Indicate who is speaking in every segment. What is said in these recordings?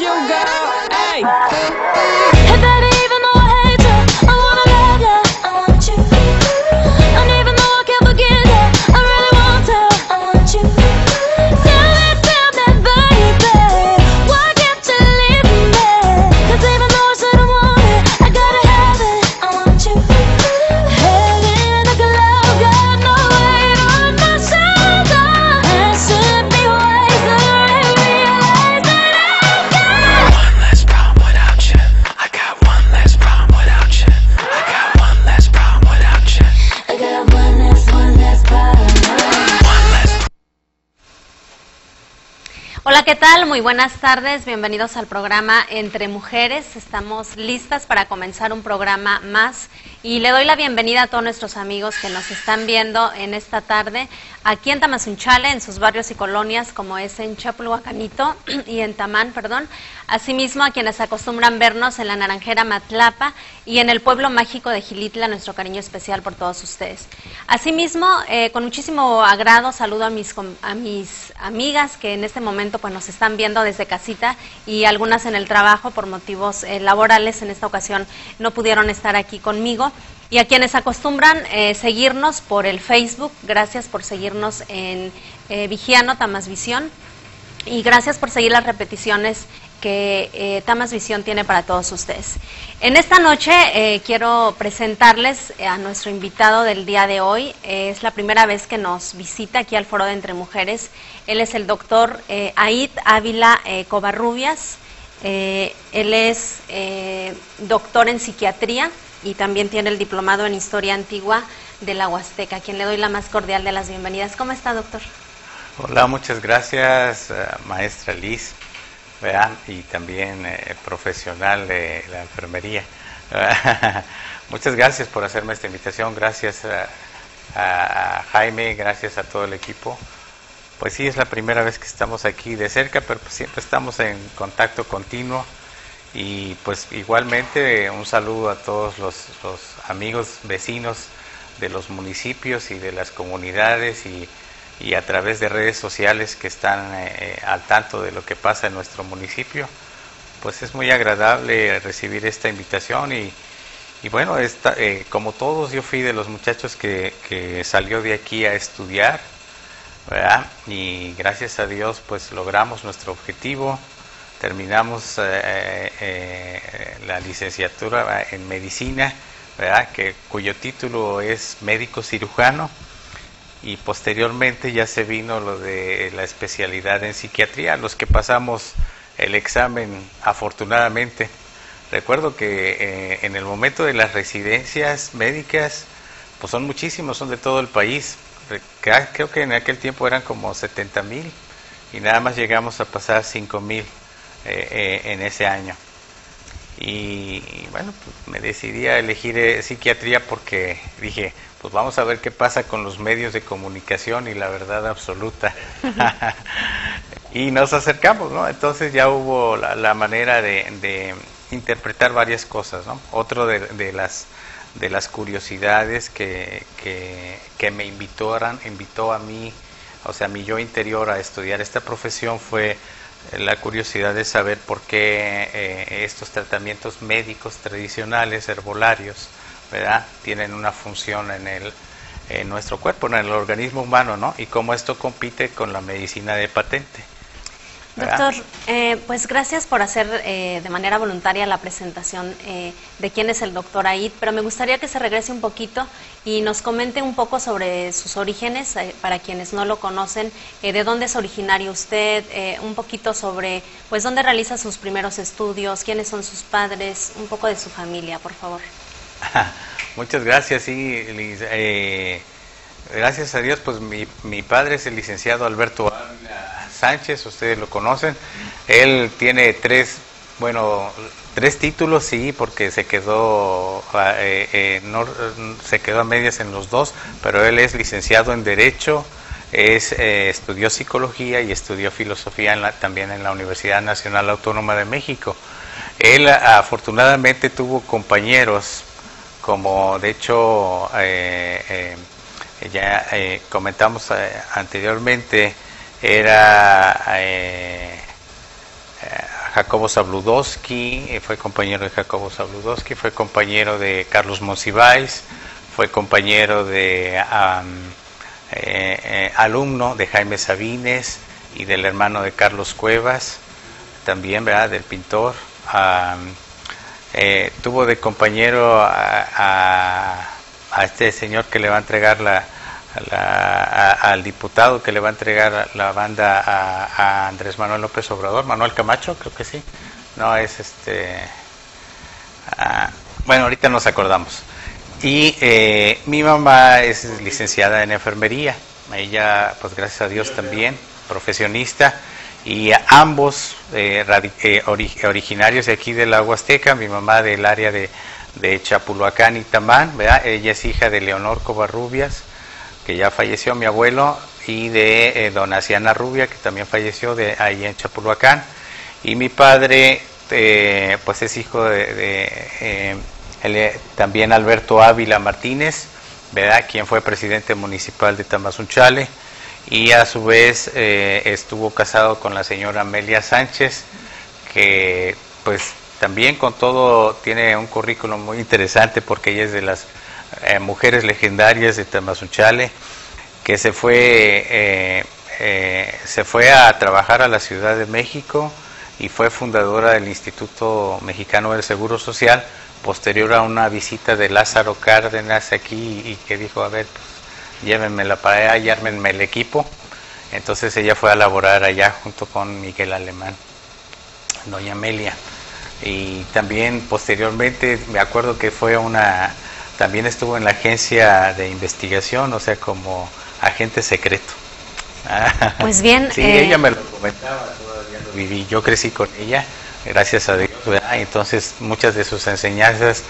Speaker 1: You go. Hey.
Speaker 2: ¿Qué tal? Muy buenas tardes. Bienvenidos al programa Entre Mujeres. Estamos listas para comenzar un programa más y le doy la bienvenida a todos nuestros amigos que nos están viendo en esta tarde aquí en Tamazunchale, en sus barrios y colonias, como es en Chapulhuacanito y en Tamán, perdón. Asimismo, a quienes acostumbran vernos en la Naranjera Matlapa y en el pueblo mágico de Gilitla, nuestro cariño especial por todos ustedes. Asimismo, eh, con muchísimo agrado saludo a mis, a mis amigas que en este momento pues, nos están viendo desde casita y algunas en el trabajo por motivos eh, laborales. En esta ocasión no pudieron estar aquí conmigo. Y a quienes acostumbran eh, seguirnos por el Facebook, gracias por seguirnos en eh, Vigiano Tamasvisión y gracias por seguir las repeticiones que eh, Tamas Visión tiene para todos ustedes. En esta noche eh, quiero presentarles a nuestro invitado del día de hoy. Es la primera vez que nos visita aquí al Foro de Entre Mujeres. Él es el doctor Aid Ávila Covarrubias. Él es doctor en psiquiatría y también tiene el diplomado en historia antigua de la Huasteca, a quien le doy la más cordial de las bienvenidas. ¿Cómo está, doctor?
Speaker 3: Hola, muchas gracias, eh, maestra Liz, ¿verdad? y también eh, profesional de la enfermería. muchas gracias por hacerme esta invitación, gracias a, a Jaime, gracias a todo el equipo. Pues sí, es la primera vez que estamos aquí de cerca, pero pues siempre estamos en contacto continuo. Y pues igualmente un saludo a todos los, amigos vecinos de los municipios y de las comunidades y, a través de redes sociales que están eh, al tanto de lo que pasa en nuestro municipio. Pues es muy agradable recibir esta invitación y, y bueno, esta, eh, como todos yo fui de los muchachos que, salió de aquí a estudiar. Y gracias a Dios pues logramos nuestro objetivo, terminamos eh, eh, la licenciatura en medicina, ¿verdad? Que, cuyo título es médico cirujano y posteriormente ya se vino lo de la especialidad en psiquiatría, los que pasamos el examen afortunadamente. Recuerdo que eh, en el momento de las residencias médicas, pues son muchísimos, son de todo el país. Re- cre- Creo que en aquel tiempo eran como 70 mil y nada más llegamos a pasar 5 mil eh, en ese año. Y, bueno, pues me decidí a elegir eh, psiquiatría porque dije, pues vamos a ver qué pasa con los medios de comunicación y la verdad absoluta. y nos acercamos, ¿no? Entonces ya hubo la, manera de, interpretar varias cosas, ¿no? Otro de, las de las curiosidades que, que, que me invitaron, invitó a mí, o sea, a mi yo interior a estudiar esta profesión fue la curiosidad de saber por qué eh, estos tratamientos médicos tradicionales, herbolarios, ¿verdad? Tienen una función en el en nuestro cuerpo, en el organismo humano, ¿no? Y cómo esto compite con la medicina de patente.
Speaker 2: Doctor, eh, pues gracias por hacer eh, de manera voluntaria la presentación eh, de quién es el doctor Aid, pero me gustaría que se regrese un poquito y nos comente un poco sobre sus orígenes, eh, para quienes no lo conocen, eh, de dónde es originario usted, eh, un poquito sobre pues dónde realiza sus primeros estudios, quiénes son sus padres, un poco de su familia, por favor.
Speaker 3: Muchas gracias, sí, Liz. Eh, gracias a Dios, pues mi, mi padre es el licenciado Alberto Ávila Sánchez, ustedes lo conocen. Él tiene tres, bueno, tres títulos, sí, porque se quedó, eh, eh, no, se quedó a medias en los dos, pero él es licenciado en Derecho, es, eh, estudió psicología y estudió filosofía también en la Universidad Nacional Autónoma de México. Él afortunadamente tuvo compañeros como de hecho ya comentamos anteriormente, era eh, eh, Jacobo Zabludowski, eh, fue compañero de Jacobo Zabludowski, fue compañero de Carlos Monsiváis, fue compañero de alumno de Jaime Sabines y del hermano de Carlos Cuevas, también, ¿verdad? Del pintor. Tuvo de compañero a este señor que le va a entregar la, al diputado que le va a entregar la banda a, Andrés Manuel López Obrador, Manuel Camacho, creo que sí. No, es este. ah, bueno, ahorita nos acordamos. Y eh, mi mamá es licenciada en enfermería. Ella, pues gracias a Dios también, profesionista. Y ambos eh, eh, ori- originarios de aquí de la Huasteca, mi mamá del área de, de Chapulhuacán y Tamán, ¿verdad? Ella es hija de Leonor Covarrubias, que ya falleció, mi abuelo, y de eh, don Asiana Rubia, que también falleció de ahí en Chapulhuacán. Y mi padre, eh, pues es hijo de, de, eh, eh, también Alberto Ávila Martínez, ¿verdad? Quien fue presidente municipal de Tamazunchale. Y a su vez estuvo casado con la señora Amelia Sánchez, que pues también con todo tiene un currículum muy interesante porque ella es de las mujeres legendarias de Tamazunchale, que se fue, eh, eh, se fue a trabajar a la Ciudad de México y fue fundadora del Instituto Mexicano del Seguro Social, posterior a una visita de Lázaro Cárdenas aquí y que dijo, a ver, pues, llévenmela para allá y el equipo. Entonces ella fue a laborar allá junto con Miguel Alemán, doña Amelia. Y también posteriormente me acuerdo que fue una, también estuvo en la agencia de investigación, o sea, como agente secreto.
Speaker 2: Pues bien,
Speaker 3: Sí,
Speaker 2: eh,
Speaker 3: ella me lo comentaba, todavía lo viví. Yo crecí con ella, gracias a Dios, ¿verdad? Entonces muchas de sus enseñanzas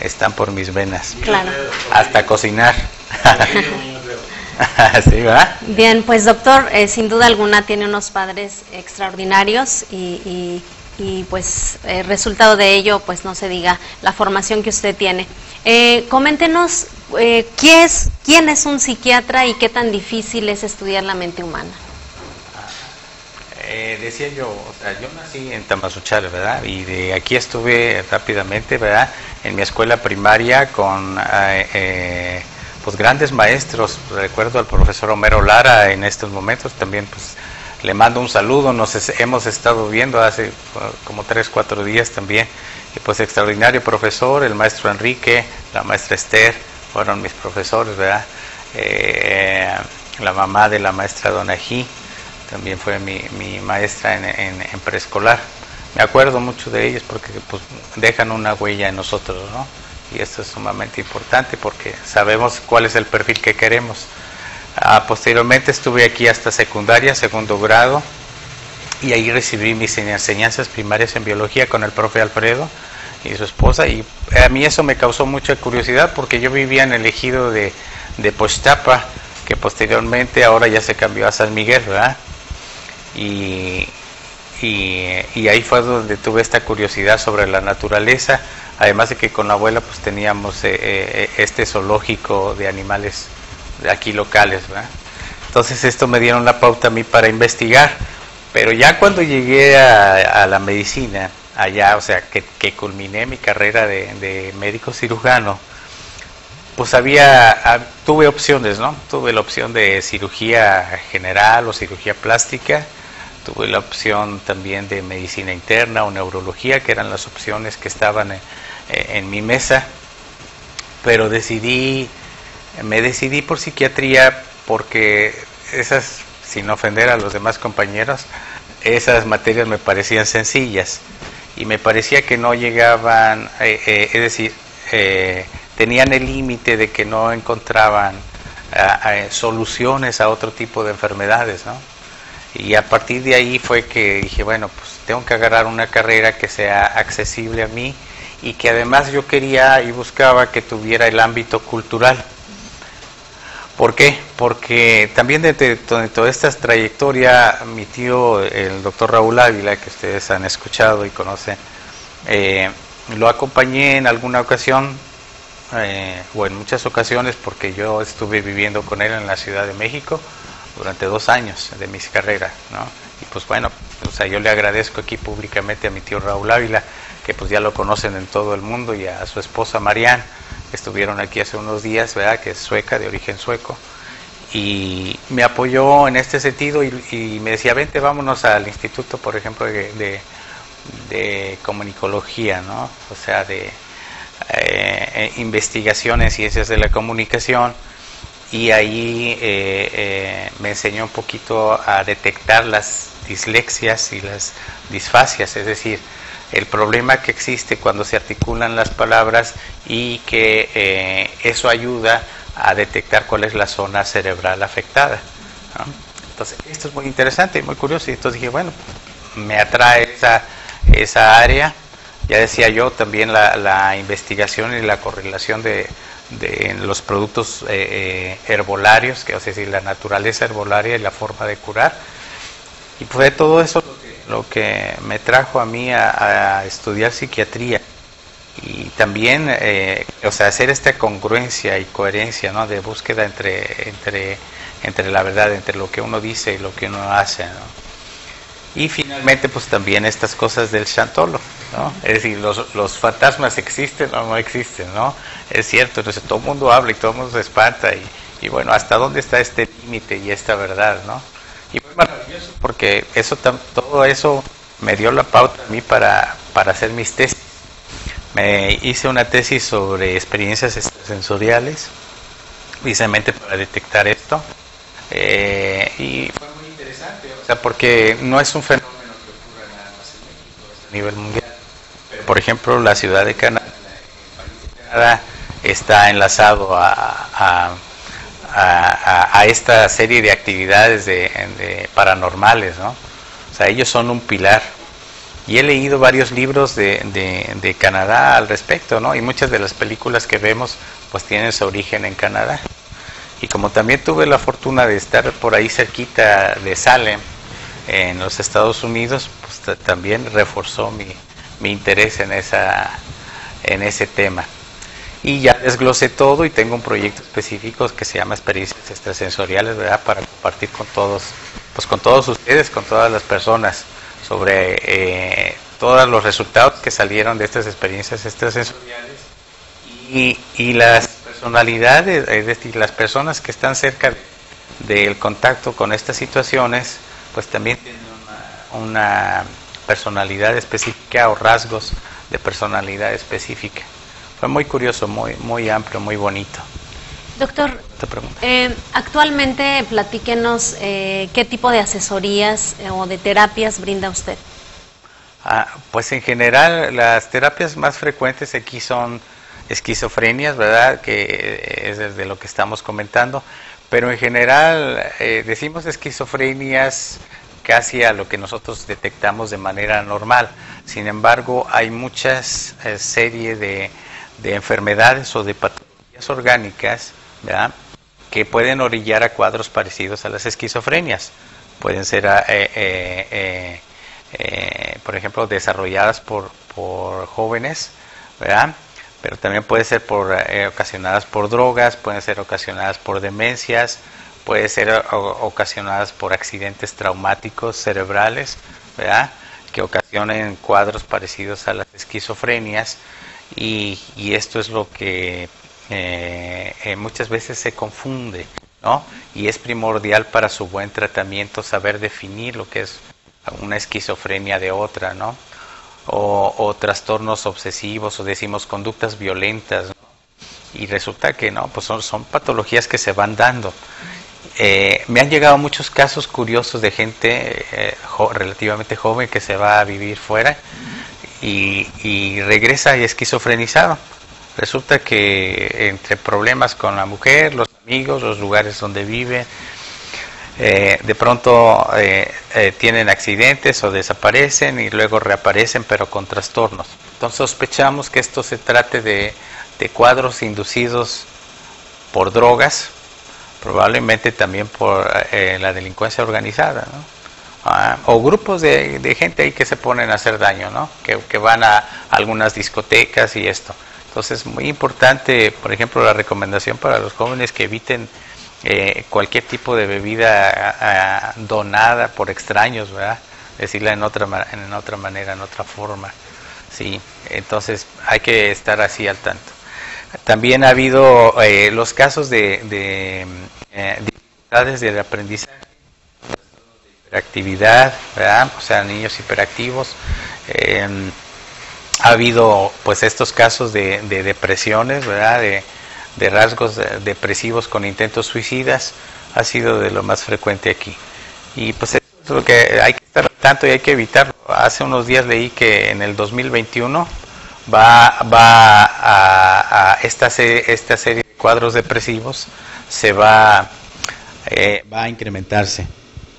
Speaker 3: están por mis venas.
Speaker 2: Claro.
Speaker 3: Hasta cocinar. sí, ¿verdad?
Speaker 2: Bien, pues doctor, eh, sin duda alguna tiene unos padres extraordinarios y, y- y, pues resultado de ello, pues no se diga la formación que usted tiene. Eh, coméntenos eh, ¿qué es, quién es un psiquiatra y qué tan difícil es estudiar la mente humana.
Speaker 3: Eh, decía yo, o sea, yo nací en Tamazunchale, ¿verdad? Y de aquí estuve rápidamente, ¿verdad? En mi escuela primaria con eh, eh, pues grandes maestros. Recuerdo al profesor Homero Lara en estos momentos. También pues le mando un saludo. Nos hemos estado viendo hace eh, como tres, cuatro días también. Y pues extraordinario profesor, el maestro Enrique, la maestra Esther, fueron mis profesores, ¿verdad? Eh, la mamá de la maestra Donají también fue mi, maestra en preescolar. Me acuerdo mucho de ellos porque pues, dejan una huella en nosotros, ¿no? Y esto es sumamente importante porque sabemos cuál es el perfil que queremos. Ah, posteriormente estuve aquí hasta secundaria, segundo grado, y ahí recibí mis enseñanzas primarias en biología con el profe Alfredo y su esposa y a mí eso me causó mucha curiosidad porque yo vivía en el ejido de, de Pochtapa que posteriormente ahora ya se cambió a San Miguel, ¿verdad? Y, y, ahí fue donde tuve esta curiosidad sobre la naturaleza, además de que con la abuela pues teníamos eh, eh, este zoológico de animales aquí locales, ¿verdad? Entonces esto me dieron la pauta a mí para investigar, pero ya cuando llegué a, a la medicina, allá, o sea, que, que culminé mi carrera de, de médico cirujano, pues había, tuve opciones, ¿no? Tuve la opción de cirugía general o cirugía plástica, tuve la opción también de medicina interna o neurología, que eran las opciones que estaban en, en mi mesa, pero decidí, me decidí por psiquiatría porque esas, sin ofender a los demás compañeros, esas materias me parecían sencillas y me parecía que no llegaban, eh, eh, es decir, eh, tenían el límite de que no encontraban soluciones a otro tipo de enfermedades, ¿no? Y a partir de ahí fue que dije, bueno, pues tengo que agarrar una carrera que sea accesible a mí y que además yo quería y buscaba que tuviera el ámbito cultural. ¿Por qué? Porque también de, de- toda esta trayectoria, mi tío, el doctor Raúl Ávila, que ustedes han escuchado y conocen, eh, lo acompañé en alguna ocasión, eh, o en muchas ocasiones, porque yo estuve viviendo con él en la Ciudad de México durante dos años de mis carreras, ¿no? Y pues bueno, O sea, yo le agradezco aquí públicamente a mi tío Raúl Ávila, que pues ya lo conocen en todo el mundo, y a su esposa Marianne, estuvieron aquí hace unos días, ¿verdad? Que es sueca, de origen sueco. Y me apoyó en este sentido y, me decía, vente, vámonos al instituto, por ejemplo, de, de, comunicología, ¿no? O sea, de eh, investigación en ciencias de la comunicación y ahí eh, eh, me enseñó un poquito a detectar las dislexias y las disfasias, es decir, el problema que existe cuando se articulan las palabras y que eh, eso ayuda a detectar cuál es la zona cerebral afectada. Entonces, esto es muy interesante y muy curioso. Y entonces dije, bueno, me atrae esa, esa área. Ya decía yo también la, la investigación y la correlación de, de los productos eh, eh, herbolarios, que es decir, la naturaleza herbolaria y la forma de curar. Y fue todo eso lo que me trajo a mí a, a estudiar psiquiatría y también, eh, o sea, hacer esta congruencia y coherencia, ¿no? De búsqueda entre, entre, entre la verdad, entre lo que uno dice y lo que uno hace, ¿no? Y finalmente, pues también estas cosas del chantolo, ¿no? Es decir, los, los fantasmas existen o no existen, ¿no? Es cierto, entonces todo el mundo habla y todo el mundo se espanta y, y bueno, ¿hasta dónde está este límite y esta verdad, ¿no? Maravilloso porque eso, todo eso me dio la pauta a mí para, para hacer mis tesis. Me hice una tesis sobre experiencias extrasensoriales, precisamente para detectar esto. Eh, y fue muy interesante, o sea, porque no es un fenómeno que ocurra nada más en México, es a nivel mundial. Pero, por ejemplo, la ciudad de Canadá está enlazado a, a, a- a esta serie de actividades de, de paranormales, ¿no? O sea, ellos son un pilar. Y he leído varios libros de, de, de Canadá al respecto, ¿no? Y muchas de las películas que vemos, pues tienen su origen en Canadá. Y como también tuve la fortuna de estar por ahí cerquita de Salem, en los Estados Unidos, pues ta- también reforzó mi, mi interés en, esa, en ese tema. Y ya desglosé todo y tengo un proyecto específico que se llama Experiencias Extrasensoriales, ¿verdad? Para compartir con todos, pues con todos ustedes, con todas las personas, sobre eh, todos los resultados que salieron de estas experiencias extrasensoriales y, y las personalidades, es decir, las personas que están cerca del contacto con estas situaciones, pues también tienen una, una personalidad específica o rasgos de personalidad específica. Fue muy curioso, muy, muy amplio, muy bonito.
Speaker 2: Doctor, eh, actualmente platíquenos eh, qué tipo de asesorías eh, o de terapias brinda usted.
Speaker 3: Ah, pues en general las terapias más frecuentes aquí son esquizofrenias, ¿verdad? Que es de lo que estamos comentando. Pero en general eh, decimos esquizofrenias casi a lo que nosotros detectamos de manera normal. Sin embargo, hay muchas eh, serie de, de enfermedades o de patologías orgánicas, ¿verdad? Que pueden orillar a cuadros parecidos a las esquizofrenias. Pueden ser, ah, eh, eh, eh, por ejemplo, desarrolladas por, por jóvenes, ¿verdad? Pero también puede ser por, ocasionadas por drogas, pueden ser ocasionadas por demencias, puede ser ocasionadas por accidentes traumáticos cerebrales, ¿verdad? Que ocasionen cuadros parecidos a las esquizofrenias y, y esto es lo que eh, eh, muchas veces se confunde, ¿no? Y es primordial para su buen tratamiento saber definir lo que es una esquizofrenia de otra, ¿no? O, trastornos obsesivos o decimos conductas violentas. Y resulta que no, pues son, patologías que se van dando. Eh, me han llegado muchos casos curiosos de gente relativamente joven que se va a vivir fuera y, y regresa y esquizofrenizado. Resulta que entre problemas con la mujer, los amigos, los lugares donde vive, eh, de pronto eh, eh, tienen accidentes o desaparecen y luego reaparecen pero con trastornos. Entonces sospechamos que esto se trate de, de cuadros inducidos por drogas, probablemente también por eh, la delincuencia organizada, ¿no? O grupos de, de gente ahí que se ponen a hacer daño, ¿no? que, que van a algunas discotecas y esto. Entonces, muy importante, por ejemplo, la recomendación para los jóvenes que eviten eh, cualquier tipo de bebida donada por extraños, ¿verdad? decirla en otra, en otra manera, en otra forma. Sí, entonces hay que estar así al tanto. También ha habido eh, los casos de, de, eh, dificultades del aprendizaje, hiperactividad, ¿verdad? o sea, niños hiperactivos. Eh, ha habido pues estos casos de, de depresiones, ¿verdad? De, rasgos depresivos con intentos suicidas, ha sido de lo más frecuente aquí. Y pues eso es lo que hay que estar tanto y hay que evitarlo. Hace unos días leí que en el 2021 va, va a, a esta, serie, esta serie de cuadros depresivos se va, eh, va a incrementarse,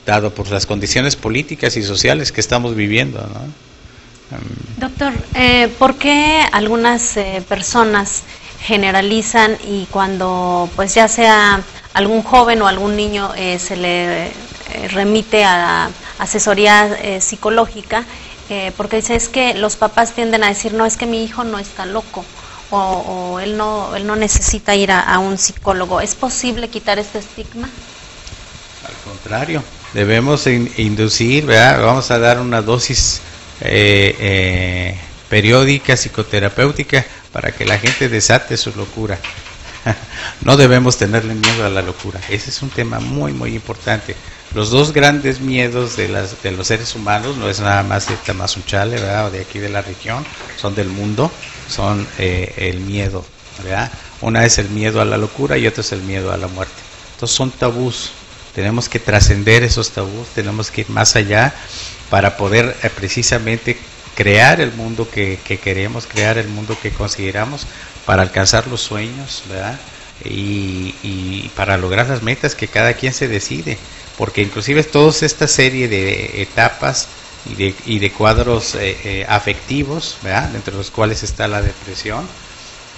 Speaker 3: dado por las condiciones políticas y sociales que estamos viviendo. ¿no?
Speaker 2: Doctor, eh, ¿por qué algunas eh, personas generalizan y cuando pues ya sea algún joven o algún niño eh, se le eh, remite a asesoría eh, psicológica? porque dice es que los papás tienden a decir no es que mi hijo no está loco o, o él no él no necesita ir a, a un psicólogo. ¿Es posible quitar este estigma?
Speaker 3: Al contrario, debemos in- inducir, ¿verdad? vamos a dar una dosis eh, eh, periódica psicoterapéutica para que la gente desate su locura. no debemos tenerle miedo a la locura. Ese es un tema muy, muy importante. Los dos grandes miedos de, las, de los seres humanos, no es nada más de Tamazunchale, ¿verdad? o de aquí de la región, son del mundo, son eh, el miedo. ¿verdad? Una es el miedo a la locura y otra es el miedo a la muerte. Entonces son tabús. Tenemos que trascender esos tabús, tenemos que ir más allá para poder eh, precisamente crear el mundo que, que queremos, crear el mundo que consideramos para alcanzar los sueños, ¿verdad? Y, y para lograr las metas que cada quien se decide, porque inclusive toda esta serie de etapas y de, y de cuadros eh, eh, afectivos, ¿verdad? Entre los cuales está la depresión,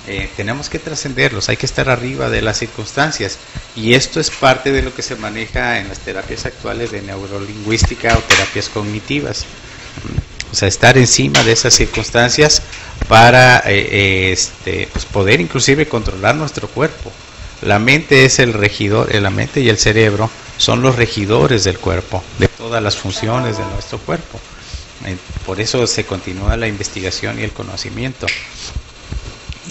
Speaker 3: eh, tenemos que trascenderlos, hay que estar arriba de las circunstancias. Y esto es parte de lo que se maneja en las terapias actuales de neurolingüística o terapias cognitivas. O sea, estar encima de esas circunstancias para eh, eh, este, pues poder inclusive controlar nuestro cuerpo. La mente es el regidor, eh, la mente y el cerebro son los regidores del cuerpo, de todas las funciones de nuestro cuerpo. Por eso se continúa la investigación y el conocimiento.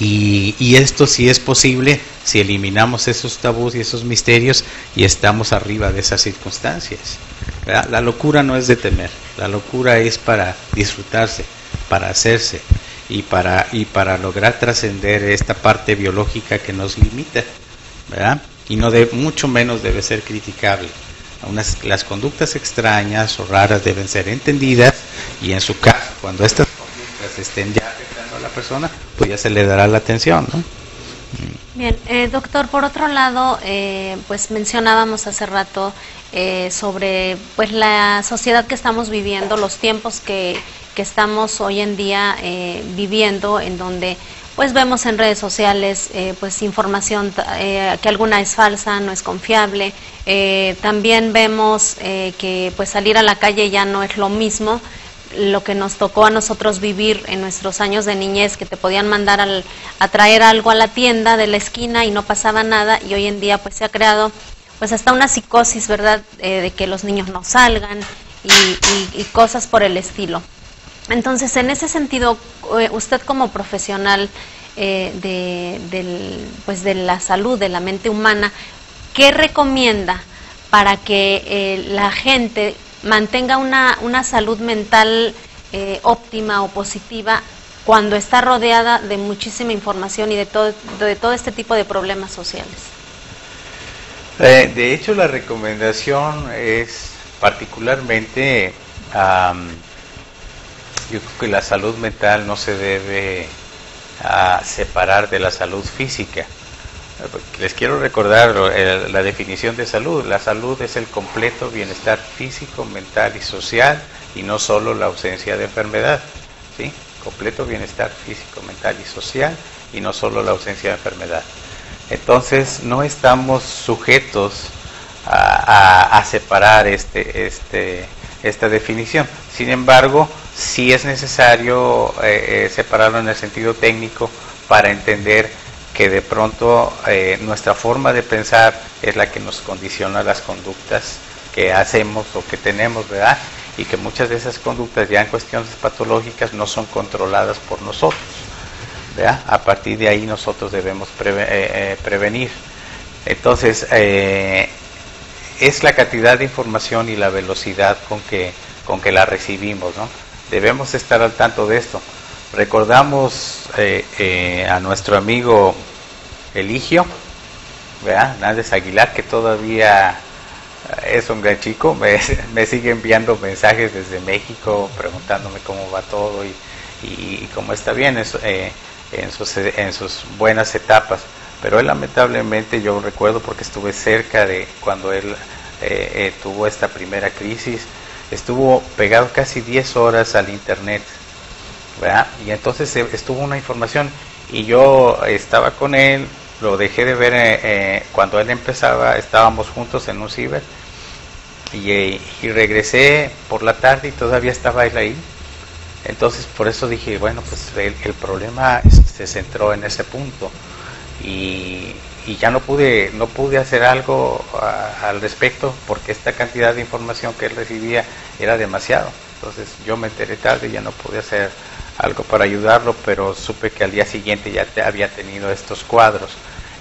Speaker 3: Y, esto sí es posible si eliminamos esos tabús y esos misterios y estamos arriba de esas circunstancias. La locura no es de temer, la locura es para disfrutarse, para hacerse y para, y para lograr trascender esta parte biológica que nos limita. ¿verdad? Y no de, mucho menos debe ser criticable. Las conductas extrañas o raras deben ser entendidas y en su caso, cuando estas estén ya afectando a la persona, pues ya se le dará la atención. ¿no?
Speaker 2: Bien, eh, doctor, por otro lado, eh, pues mencionábamos hace rato eh, sobre pues la sociedad que estamos viviendo, los tiempos que, que estamos hoy en día eh, viviendo, en donde pues vemos en redes sociales eh, pues información eh, que alguna es falsa, no es confiable. Eh, también vemos eh, que pues salir a la calle ya no es lo mismo lo que nos tocó a nosotros vivir en nuestros años de niñez, que te podían mandar al, a traer algo a la tienda de la esquina y no pasaba nada, y hoy en día pues se ha creado pues hasta una psicosis, ¿verdad?, eh, de que los niños no salgan y, y- y cosas por el estilo. Entonces, en ese sentido, eh, usted como profesional eh, de, del- pues de la salud, de la mente humana, ¿qué recomienda para que eh, la gente mantenga una, una salud mental eh, óptima o positiva cuando está rodeada de muchísima información y de todo, de todo este tipo de problemas sociales?
Speaker 3: Eh, de hecho, la recomendación es particularmente, am, yo creo que la salud mental no se debe separar de la salud física. Les quiero recordar la definición de salud. La salud es el completo bienestar físico, mental y social y no solo la ausencia de enfermedad. ¿sí? Completo bienestar físico, mental y social y no solo la ausencia de enfermedad. Entonces no estamos sujetos a separar este, este, esta definición. Sin embargo, sí es necesario eh, eh, separarlo en el sentido técnico para entender que de pronto eh, nuestra forma de pensar es la que nos condiciona las conductas que hacemos o que tenemos, ¿verdad? y que muchas de esas conductas ya en cuestiones patológicas no son controladas por nosotros. ¿verdad? A partir de ahí nosotros debemos eh, eh, prevenir. Entonces, eh, es la cantidad de información y la velocidad con que, con que la recibimos. ¿no? Debemos estar al tanto de esto. Recordamos eh, eh, a nuestro amigo Eligio, ¿verdad? Nández Aguilar, que todavía es un gran chico, me, sigue enviando mensajes desde México preguntándome cómo va todo y, cómo está bien en, eh, en sus, en sus buenas etapas. Pero él lamentablemente, yo recuerdo porque estuve cerca de cuando él eh, eh, tuvo esta primera crisis, estuvo pegado casi 10 horas al internet, Y entonces estuvo una información y yo estaba con él, lo dejé de ver eh, eh, cuando él empezaba, estábamos juntos en un ciber y, eh, y regresé por la tarde y todavía estaba él ahí. Entonces por eso dije, bueno, pues el, el problema es- se centró en ese punto y, y ya no pude no pude hacer algo al respecto porque esta cantidad de información que él recibía era demasiado. Entonces yo me enteré tarde y ya no pude hacer algo para ayudarlo, pero supe que al día siguiente ya te- había tenido estos cuadros.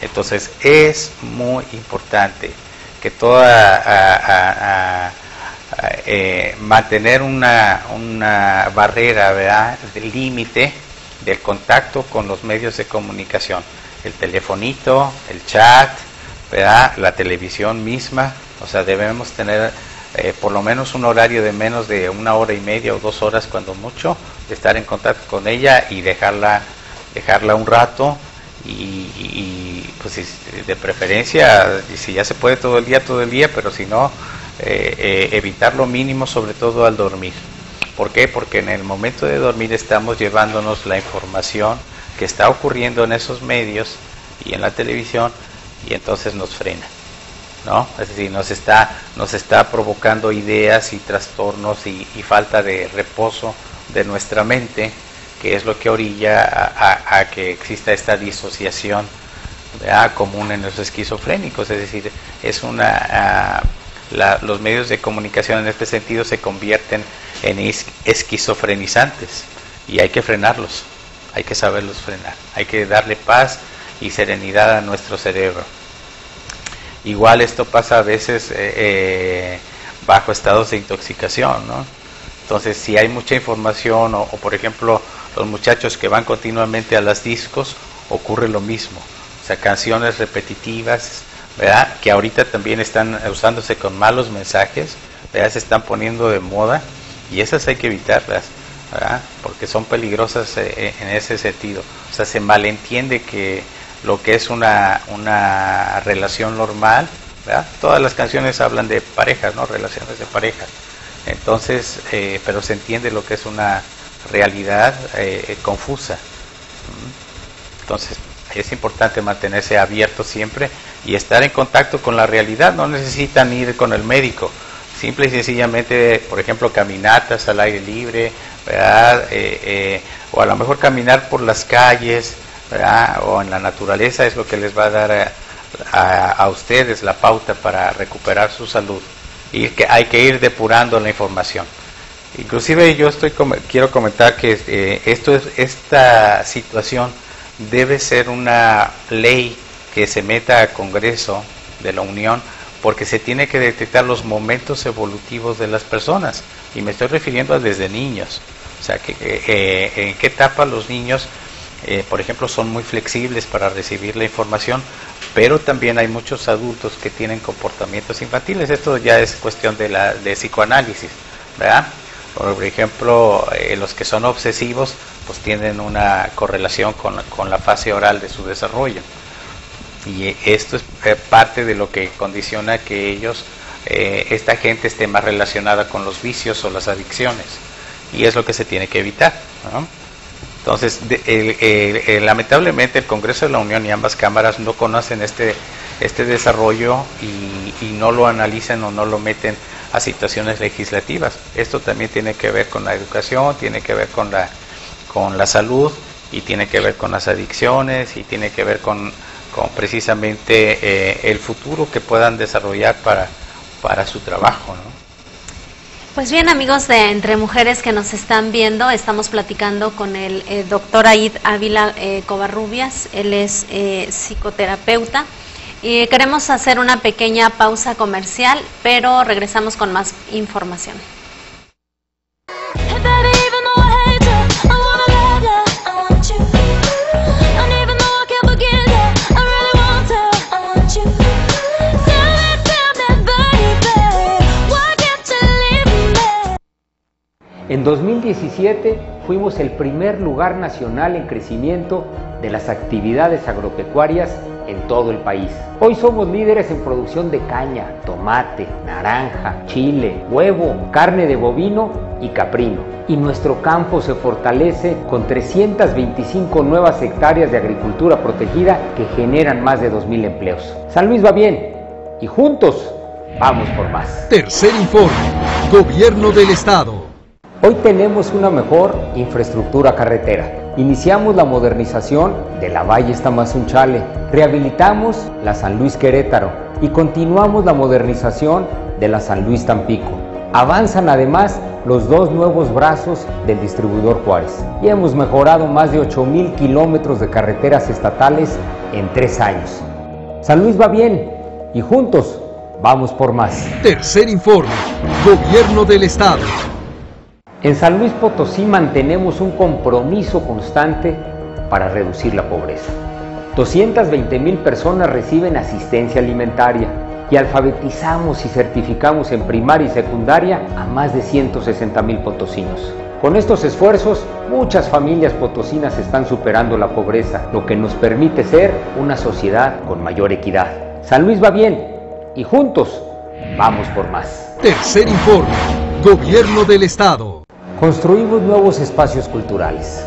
Speaker 3: Entonces es muy importante que toda a- a- eh, mantener una, una barrera, ¿verdad? de límite del contacto con los medios de comunicación, el telefonito, el chat, ¿verdad? la televisión misma, o sea, debemos tener eh, por lo menos un horario de menos de una hora y media o dos horas cuando mucho, estar en contacto con ella y dejarla, dejarla un rato y, pues de preferencia, si ya se puede todo el día, todo el día, pero si no, eh, eh, evitar lo mínimo, sobre todo al dormir. ¿Por qué? Porque en el momento de dormir estamos llevándonos la información que está ocurriendo en esos medios y en la televisión y entonces nos frena. ¿No? Es decir, nos está, nos está provocando ideas y trastornos y, y falta de reposo de nuestra mente, que es lo que orilla a, que exista esta disociación común en los esquizofrénicos. Es decir, es una, ah, la- los medios de comunicación en este sentido se convierten en esquizofrenizantes y hay que frenarlos, hay que saberlos frenar, hay que darle paz y serenidad a nuestro cerebro. Igual esto pasa a veces eh, eh, bajo estados de intoxicación, ¿no? Entonces, si hay mucha información, o, o, por ejemplo, los muchachos que van continuamente a las discos, ocurre lo mismo. O sea, canciones repetitivas, ¿verdad? Que ahorita también están usándose con malos mensajes, ¿verdad? Se están poniendo de moda y esas hay que evitarlas, ¿verdad? Porque son peligrosas eh, en ese sentido. O sea, se malentiende que lo que es una, una relación normal. Todas las canciones hablan de parejas, ¿no? Relaciones de pareja. Entonces, eh, pero se entiende lo que es una realidad eh, confusa. Entonces, es importante mantenerse abierto siempre y estar en contacto con la realidad. No necesitan ir con el médico. Simple y sencillamente, por ejemplo, caminatas al aire libre, ¿verdad? Eh, o a lo mejor caminar por las calles, o en la naturaleza es lo que les va a dar a, a, ustedes la pauta para recuperar su salud. Y que hay que ir depurando la información. Inclusive yo estoy quiero comentar que eh, esto es esta situación debe ser una ley que se meta al Congreso de la Unión porque se tiene que detectar los momentos evolutivos de las personas. Y me estoy refiriendo a desde niños, o sea que eh, en qué etapa los niños eh, por ejemplo, son muy flexibles para recibir la información, pero también hay muchos adultos que tienen comportamientos infantiles. Esto ya es cuestión de, la, de psicoanálisis, ¿verdad? Por ejemplo, eh, los que son obsesivos, pues tienen una correlación con, con la fase oral de su desarrollo. Y esto es eh, parte de lo que condiciona que ellos, eh, esta gente esté más relacionada con los vicios o las adicciones. Y es lo que se tiene que evitar. Entonces, lamentablemente el Congreso de la Unión y ambas cámaras no conocen este, este desarrollo y, no lo analizan o no lo meten a situaciones legislativas. Esto también tiene que ver con la educación, tiene que ver con la, con la salud y tiene que ver con las adicciones y tiene que ver con, con precisamente eh, el futuro que puedan desarrollar para, para su trabajo.
Speaker 2: Pues bien, amigos de Entre Mujeres que nos están viendo, estamos platicando con el eh, doctor Aid Ávila eh, Covarrubias, él es eh, psicoterapeuta. Y queremos hacer una pequeña pausa comercial, pero regresamos con más información.
Speaker 1: En 2017 fuimos el primer lugar nacional en crecimiento de las actividades agropecuarias en todo el país. Hoy somos líderes en producción de caña, tomate, naranja, chile, huevo, carne de bovino y caprino. Y nuestro campo se fortalece con 325 nuevas hectáreas de agricultura protegida que generan más de 2.000 empleos. San Luis va bien y juntos vamos por más.
Speaker 4: Tercer informe. Gobierno del Estado.
Speaker 1: Hoy tenemos una mejor infraestructura carretera. Iniciamos la modernización de la Valle Tamazunchale, rehabilitamos la San Luis Querétaro y continuamos la modernización de la San Luis Tampico. Avanzan además los dos nuevos brazos del distribuidor Juárez y hemos mejorado más de 8 mil kilómetros de carreteras estatales en tres años. San Luis va bien y juntos vamos por más.
Speaker 4: Tercer informe. Gobierno del Estado.
Speaker 1: En San Luis Potosí mantenemos un compromiso constante para reducir la pobreza. 220 mil personas reciben asistencia alimentaria y alfabetizamos y certificamos en primaria y secundaria a más de 160 mil potosinos. Con estos esfuerzos, muchas familias potosinas están superando la pobreza, lo que nos permite ser una sociedad con mayor equidad. San Luis va bien y juntos vamos por más.
Speaker 4: Tercer informe. Gobierno del Estado.
Speaker 1: Construimos nuevos espacios culturales.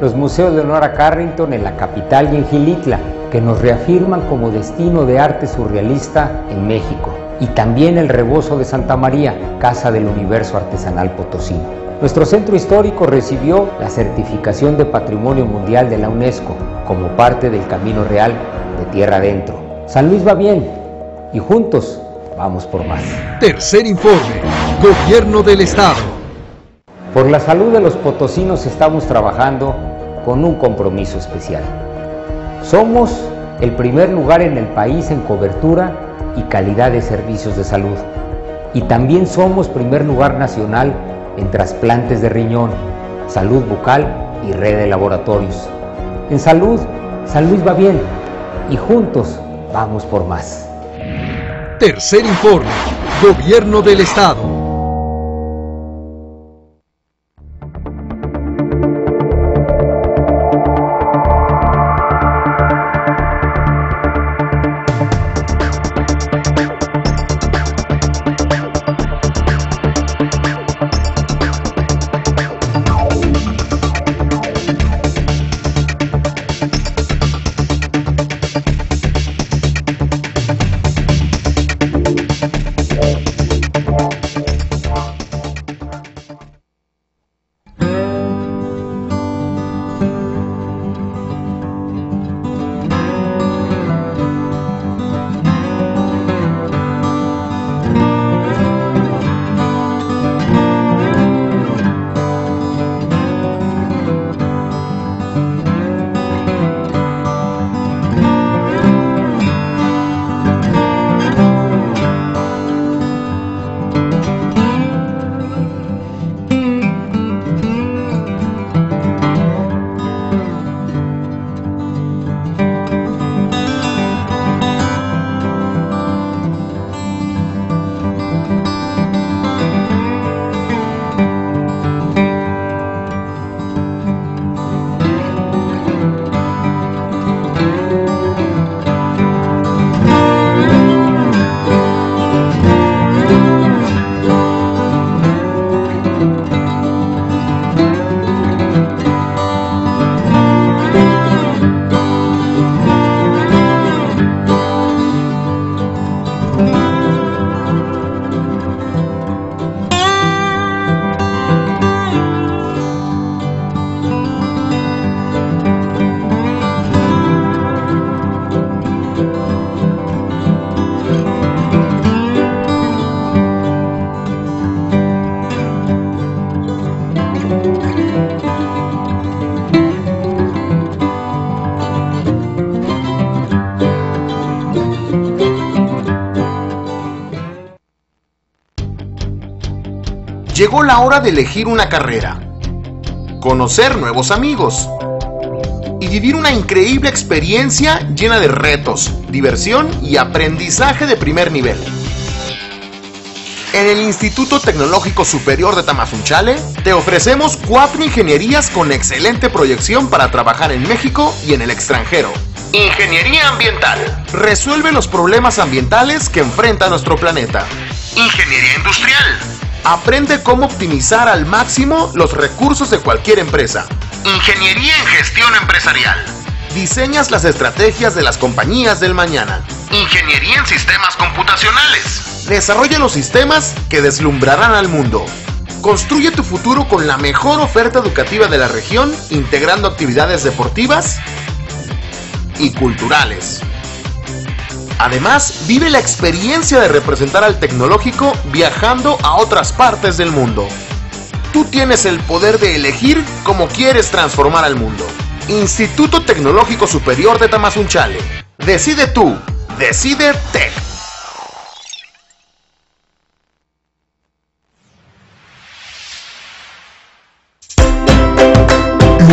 Speaker 1: Los museos de Honora Carrington en la capital y en Gilitla, que nos reafirman como destino de arte surrealista en México. Y también el Rebozo de Santa María, Casa del Universo Artesanal Potosino. Nuestro centro histórico recibió la certificación de Patrimonio Mundial de la UNESCO como parte del Camino Real de Tierra Adentro. San Luis va bien y juntos vamos por más.
Speaker 4: Tercer informe. Gobierno del Estado.
Speaker 1: Por la salud de los potosinos estamos trabajando con un compromiso especial. Somos el primer lugar en el país en cobertura y calidad de servicios de salud. Y también somos primer lugar nacional en trasplantes de riñón, salud bucal y red de laboratorios. En salud, San Luis va bien y juntos vamos por más.
Speaker 4: Tercer informe. Gobierno del Estado.
Speaker 5: Llegó la hora de elegir una carrera, conocer nuevos amigos y vivir una increíble experiencia llena de retos, diversión y aprendizaje de primer nivel. En el Instituto Tecnológico Superior de Tamazunchale te ofrecemos cuatro ingenierías con excelente proyección para trabajar en México y en el extranjero. Ingeniería ambiental. Resuelve los problemas ambientales que enfrenta nuestro planeta. Ingeniería industrial. Aprende cómo optimizar al máximo los recursos de cualquier empresa. Ingeniería en gestión empresarial. Diseñas las estrategias de las compañías del mañana. Ingeniería en sistemas computacionales. Desarrolla los sistemas que deslumbrarán al mundo. Construye tu futuro con la mejor oferta educativa de la región, integrando actividades deportivas y culturales. Además, vive la experiencia de representar al tecnológico viajando a otras partes del mundo. Tú tienes el poder de elegir cómo quieres transformar al mundo. Instituto Tecnológico Superior de Tamazunchale. Decide tú. Decide Tech.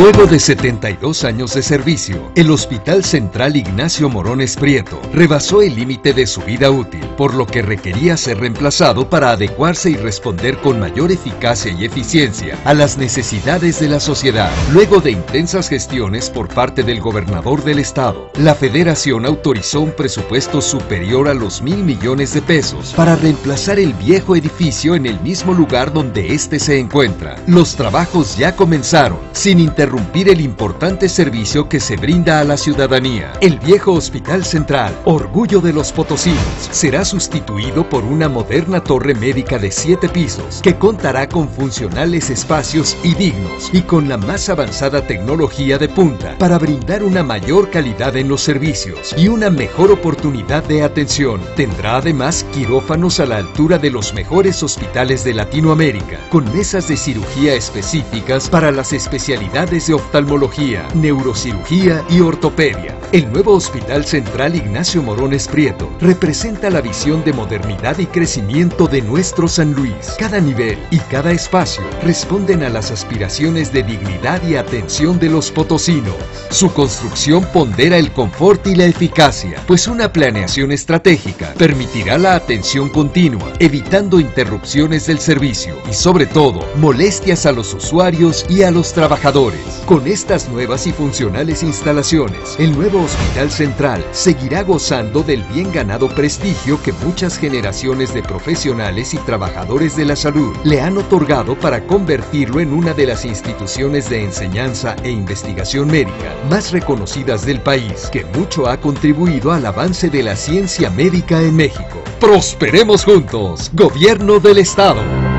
Speaker 4: Luego de 72 años de servicio, el Hospital Central Ignacio Morones Prieto rebasó el límite de su vida útil, por lo que requería ser reemplazado para adecuarse y responder con mayor eficacia y eficiencia a las necesidades de la sociedad. Luego de intensas gestiones por parte del gobernador del estado, la federación autorizó un presupuesto superior a los mil millones de pesos para reemplazar el viejo edificio en el mismo lugar donde éste se encuentra. Los trabajos ya comenzaron, sin interrumpir el importante servicio que se brinda a la ciudadanía. El viejo Hospital Central, orgullo de los potosinos, será sustituido por una moderna torre médica de siete pisos que contará con funcionales espacios y dignos y con la más avanzada tecnología de punta para brindar una mayor calidad en los servicios y una mejor oportunidad de atención. Tendrá además quirófanos a la altura de los mejores hospitales de Latinoamérica, con mesas de cirugía específicas para las especialidades de oftalmología, neurocirugía y ortopedia. El nuevo Hospital Central Ignacio Morones Prieto representa la visión de modernidad y crecimiento de nuestro San Luis. Cada nivel y cada espacio responden a las aspiraciones de dignidad y atención de los potosinos. Su construcción pondera el confort y la eficacia, pues una planeación estratégica permitirá la atención continua, evitando interrupciones del servicio y sobre todo molestias a los usuarios y a los trabajadores. Con estas nuevas y funcionales instalaciones, el nuevo Hospital Central seguirá gozando del bien ganado prestigio que muchas generaciones de profesionales y trabajadores de la salud le han otorgado para convertirlo en una de las instituciones de enseñanza e investigación médica más reconocidas del país, que mucho ha contribuido al avance de la ciencia médica en México. Prosperemos juntos, Gobierno del Estado.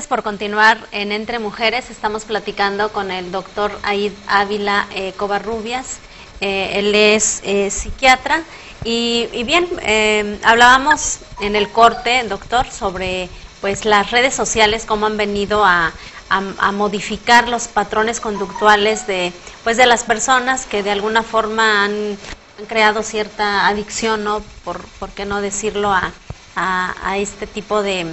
Speaker 2: Gracias por continuar en Entre Mujeres. Estamos platicando con el doctor Aid Ávila eh, Covarrubias. Eh, él es eh, psiquiatra. Y, bien, eh, hablábamos en el corte, doctor, sobre pues las redes sociales, cómo han venido a, a- modificar los patrones conductuales de, pues de las personas que de alguna forma han, creado cierta adicción, ¿no? Por, ¿por qué no decirlo? A- a este tipo de,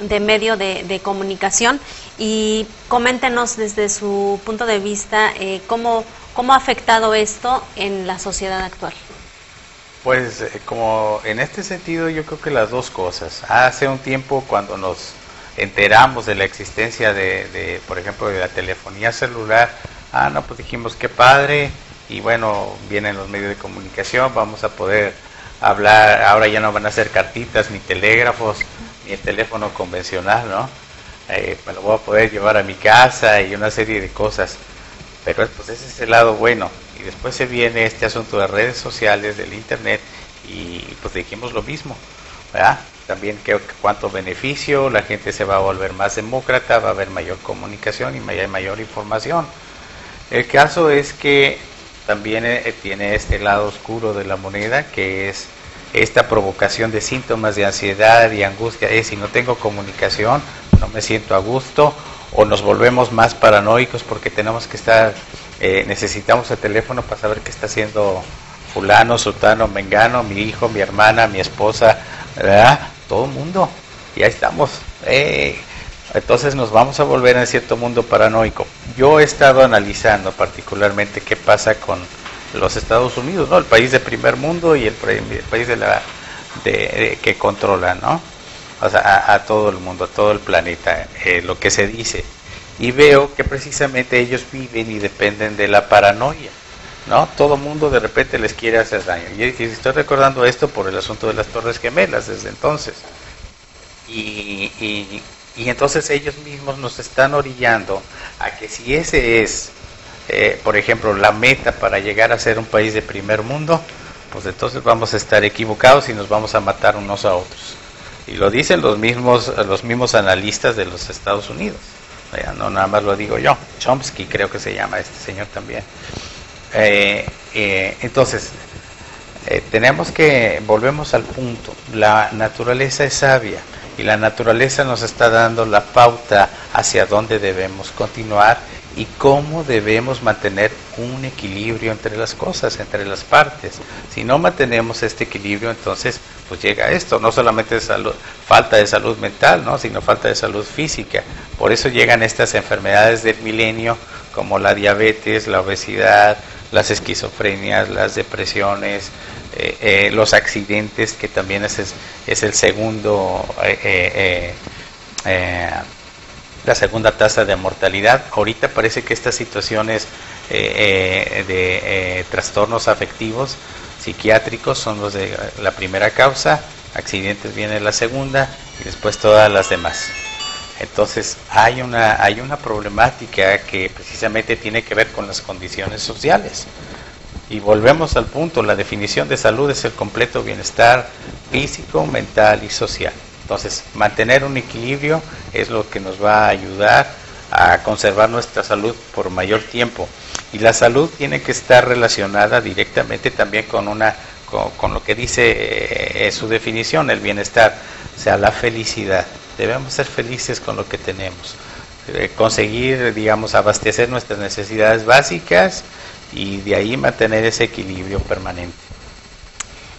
Speaker 2: de medio de, de comunicación y coméntenos desde su punto de vista eh, cómo, cómo ha afectado esto en la sociedad actual.
Speaker 3: Pues eh, como en este sentido yo creo que las dos cosas. Hace un tiempo cuando nos enteramos de la existencia de, por ejemplo, de la telefonía celular, ah, no, pues dijimos qué padre y bueno, vienen los medios de comunicación, vamos a poder hablar, ahora ya no van a ser cartitas ni telégrafos el teléfono convencional, ¿no? Eh, me lo voy a poder llevar a mi casa y una serie de cosas. Pero pues ese es el lado bueno. Y después se viene este asunto de redes sociales, del internet, y pues dijimos lo mismo, ¿verdad? También creo que cuánto beneficio, la gente se va a volver más demócrata, va a haber mayor comunicación y mayor, mayor información. El caso es que también eh, tiene este lado oscuro de la moneda, que es esta provocación de síntomas de ansiedad y angustia es si no tengo comunicación, no me siento a gusto o nos volvemos más paranoicos porque tenemos que estar, eh, necesitamos el teléfono para saber qué está haciendo fulano, sultano, mengano, mi hijo, mi hermana, mi esposa, ¿verdad? Todo el mundo. Y ahí estamos. eh, entonces nos vamos a volver en cierto mundo paranoico. Yo he estado analizando particularmente qué pasa con los Estados Unidos, ¿no? El país de primer mundo y el, país de la de, que controla, ¿no? O sea, a, a todo el mundo, a todo el planeta, eh, lo que se dice. Y veo que precisamente ellos viven y dependen de la paranoia, ¿no? Todo mundo de repente les quiere hacer daño. Y, y estoy recordando esto por el asunto de las Torres Gemelas desde entonces. Y, y- y entonces ellos mismos nos están orillando a que si ese es, eh, por ejemplo, la meta para llegar a ser un país de primer mundo, pues entonces vamos a estar equivocados y nos vamos a matar unos a otros. Y lo dicen los mismos, los mismos analistas de los Estados Unidos. Vea, No nada más lo digo yo. Chomsky creo que se llama este señor también. Eh, eh, entonces, eh, tenemos que, volvemos al punto, la naturaleza es sabia y la naturaleza nos está dando la pauta hacia dónde debemos continuar y cómo debemos mantener un equilibrio entre las cosas, entre las partes. Si no mantenemos este equilibrio, entonces pues llega esto, no solamente salud, falta de salud mental, ¿no? sino falta de salud física. Por eso llegan estas enfermedades del milenio como la diabetes, la obesidad, las esquizofrenias, las depresiones, eh, eh, los accidentes, que también es, es, el segundo, eh, eh, la segunda tasa de mortalidad. Ahorita parece que estas situaciones eh, eh, de eh, trastornos afectivos psiquiátricos son los de la primera causa, accidentes viene la segunda y después todas las demás. Entonces hay una, hay una problemática que precisamente tiene que ver con las condiciones sociales. Y volvemos al punto, la definición de salud es el completo bienestar físico, mental y social. Entonces, mantener un equilibrio es lo que nos va a ayudar a conservar nuestra salud por mayor tiempo. Y la salud tiene que estar relacionada directamente también con una con, con lo que dice eh, su definición, el bienestar, o sea, la felicidad. Debemos ser felices con lo que tenemos. Eh, conseguir, digamos, abastecer nuestras necesidades básicas y de ahí mantener ese equilibrio permanente.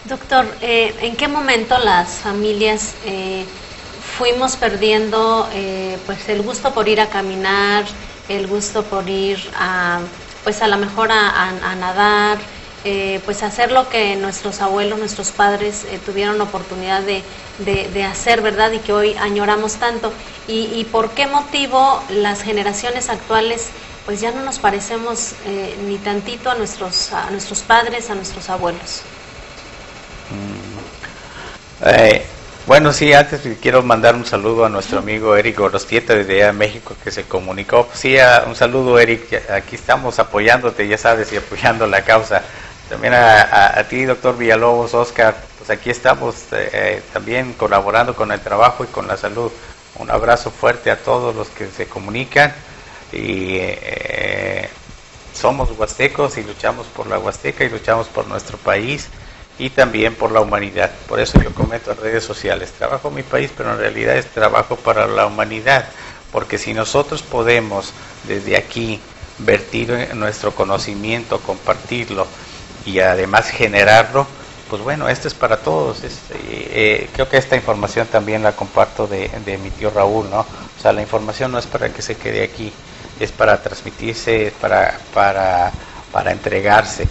Speaker 2: Doctor, eh, ¿en qué momento las familias eh, fuimos perdiendo eh, pues el gusto por ir a caminar, el gusto por ir a pues a lo mejor a, nadar, eh, pues hacer lo que nuestros abuelos, nuestros padres eh, tuvieron oportunidad de, de- de hacer, ¿verdad? Y que hoy añoramos tanto. ¿Y, y por qué motivo las generaciones actuales pues ya no nos parecemos eh, ni tantito a nuestros, a nuestros padres, a nuestros abuelos?
Speaker 3: Eh, bueno, sí, antes quiero mandar un saludo a nuestro amigo Eric Gorostieta desde allá de México que se comunicó. Sí, un saludo Eric, aquí estamos apoyándote, ya sabes, y apoyando la causa. También a, ti, doctor Villalobos, Oscar, pues aquí estamos eh, también colaborando con el trabajo y con la salud. Un abrazo fuerte a todos los que se comunican y eh, somos huastecos y luchamos por la huasteca y luchamos por nuestro país y también por la humanidad. Por eso yo comento en redes sociales, trabajo en mi país, pero en realidad es trabajo para la humanidad, porque si nosotros podemos desde aquí vertir en nuestro conocimiento, compartirlo y además generarlo, pues bueno, esto es para todos. Eh, eh, creo que esta información también la comparto de, de mi tío Raúl, ¿no? O sea, la información no es para que se quede aquí, es para transmitirse, es para, para, para entregarse.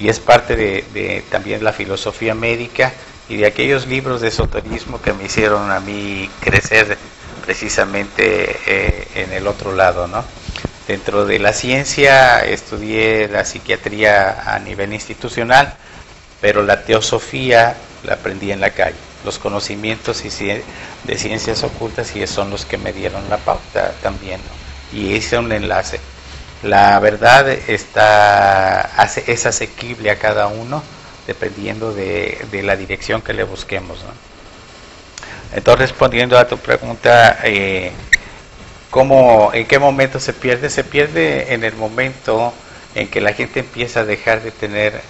Speaker 3: Y es parte de, de también la filosofía médica y de aquellos libros de esoterismo que me hicieron a mí crecer precisamente eh, en el otro lado, ¿no? Dentro de la ciencia estudié la psiquiatría a nivel institucional, pero la teosofía la aprendí en la calle. Los conocimientos de ciencias ocultas y son los que me dieron la pauta también. ¿no? Y hice un enlace. La verdad está, es asequible a cada uno dependiendo de, de la dirección que le busquemos. Entonces, respondiendo a tu pregunta, eh, ¿cómo, ¿en qué momento se pierde? Se pierde en el momento en que la gente empieza a dejar de tener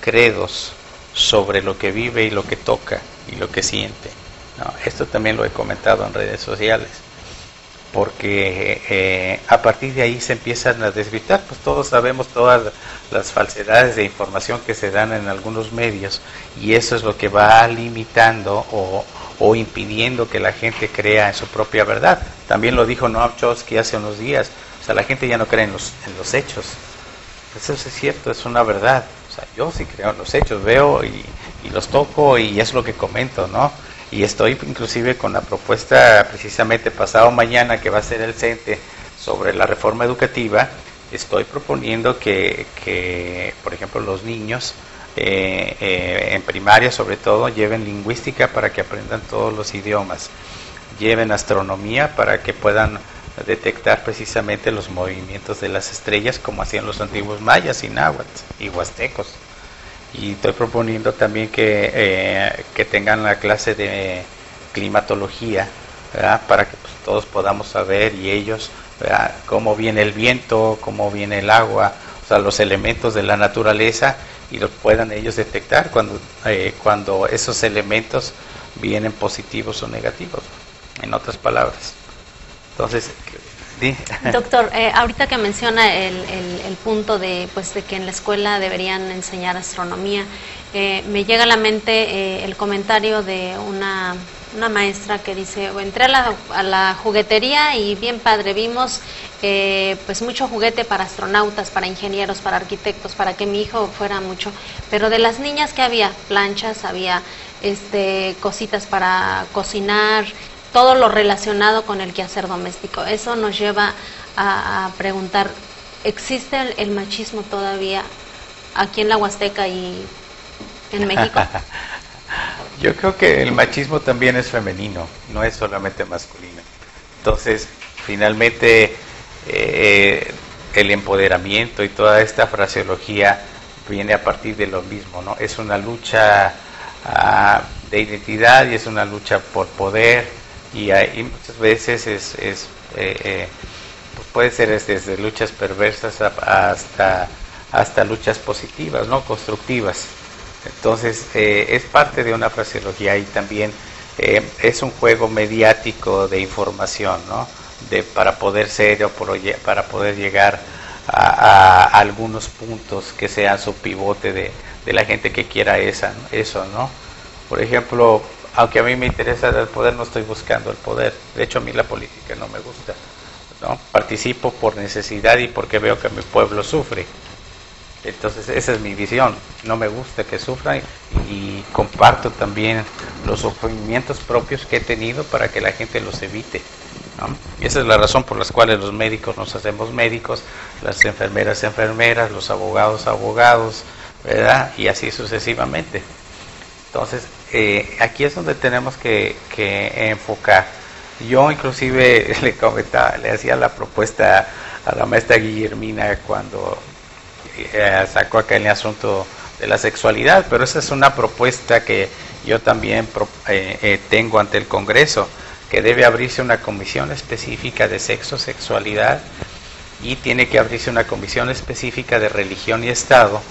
Speaker 3: credos sobre lo que vive y lo que toca y lo que siente. Esto también lo he comentado en redes sociales, porque eh, a partir de ahí se empiezan a desvirtuar, pues todos sabemos todas las falsedades de información que se dan en algunos medios y eso es lo que va limitando o, o impidiendo que la gente crea en su propia verdad. También lo dijo Noam Chomsky hace unos días, o sea, la gente ya no cree en los, en los hechos. Eso es cierto, es una verdad. O sea, yo sí creo en los hechos, veo y, y los toco y es lo que comento, ¿no? Y estoy inclusive con la propuesta precisamente pasado mañana que va a ser el CENTE sobre la reforma educativa. Estoy proponiendo que, que por ejemplo, los niños eh, eh, en primaria sobre todo lleven lingüística para que aprendan todos los idiomas, lleven astronomía para que puedan detectar precisamente los movimientos de las estrellas como hacían los antiguos mayas y náhuatl y huastecos. Y estoy proponiendo también que, eh, que tengan la clase de climatología, para que pues, todos podamos saber y ellos cómo viene el viento, cómo viene el agua, o sea, los elementos de la naturaleza y los puedan ellos detectar cuando, eh, cuando esos elementos vienen positivos o negativos, en otras palabras. Entonces,
Speaker 2: Doctor, eh, ahorita que menciona el, punto de, pues, de que en la escuela deberían enseñar astronomía, eh, me llega a la mente eh, el comentario de una, una maestra que dice, "O entré a la, a la juguetería y bien padre, vimos eh, pues mucho juguete para astronautas, para ingenieros, para arquitectos, para que mi hijo fuera mucho, pero de las niñas que había, planchas, había este, cositas para cocinar, todo lo relacionado con el quehacer doméstico. Eso nos lleva a, preguntar, ¿existe el, el machismo todavía aquí en la Huasteca y en México?
Speaker 3: Yo creo que el machismo también es femenino, no es solamente masculino. Entonces, finalmente, eh, el empoderamiento y toda esta fraseología viene a partir de lo mismo, ¿no? Es una lucha ah, de identidad y es una lucha por poder y, hay- y muchas veces es, es, eh, eh, pues puede ser es desde luchas perversas hasta, hasta luchas positivas, ¿no? Constructivas. Entonces, eh, es parte de una fraseología y también es un juego mediático de información, ¿no? De, para poder ser o para poder llegar a, a algunos puntos que sean su pivote de, de la gente que quiera esa, eso, ¿no? Por ejemplo, aunque a mí me interesa el poder, no estoy buscando el poder. De hecho, a mí la política no me gusta, ¿no? Participo por necesidad y porque veo que mi pueblo sufre. Entonces esa es mi visión. No me gusta que sufran y comparto también los sufrimientos propios que he tenido para que la gente los evite. Y esa es la razón por la cual los médicos nos hacemos médicos, las enfermeras enfermeras, los abogados abogados, ¿verdad? Y así sucesivamente. Entonces, eh, aquí es donde tenemos que, que enfocar. Yo inclusive le comentaba, le hacía la propuesta a la maestra Guillermina cuando eh, sacó acá el asunto de la sexualidad, pero esa es una propuesta que yo también pro- eh, eh, tengo ante el Congreso, que debe abrirse una comisión específica de sexo, sexualidad, y tiene que abrirse una comisión específica de religión y Estado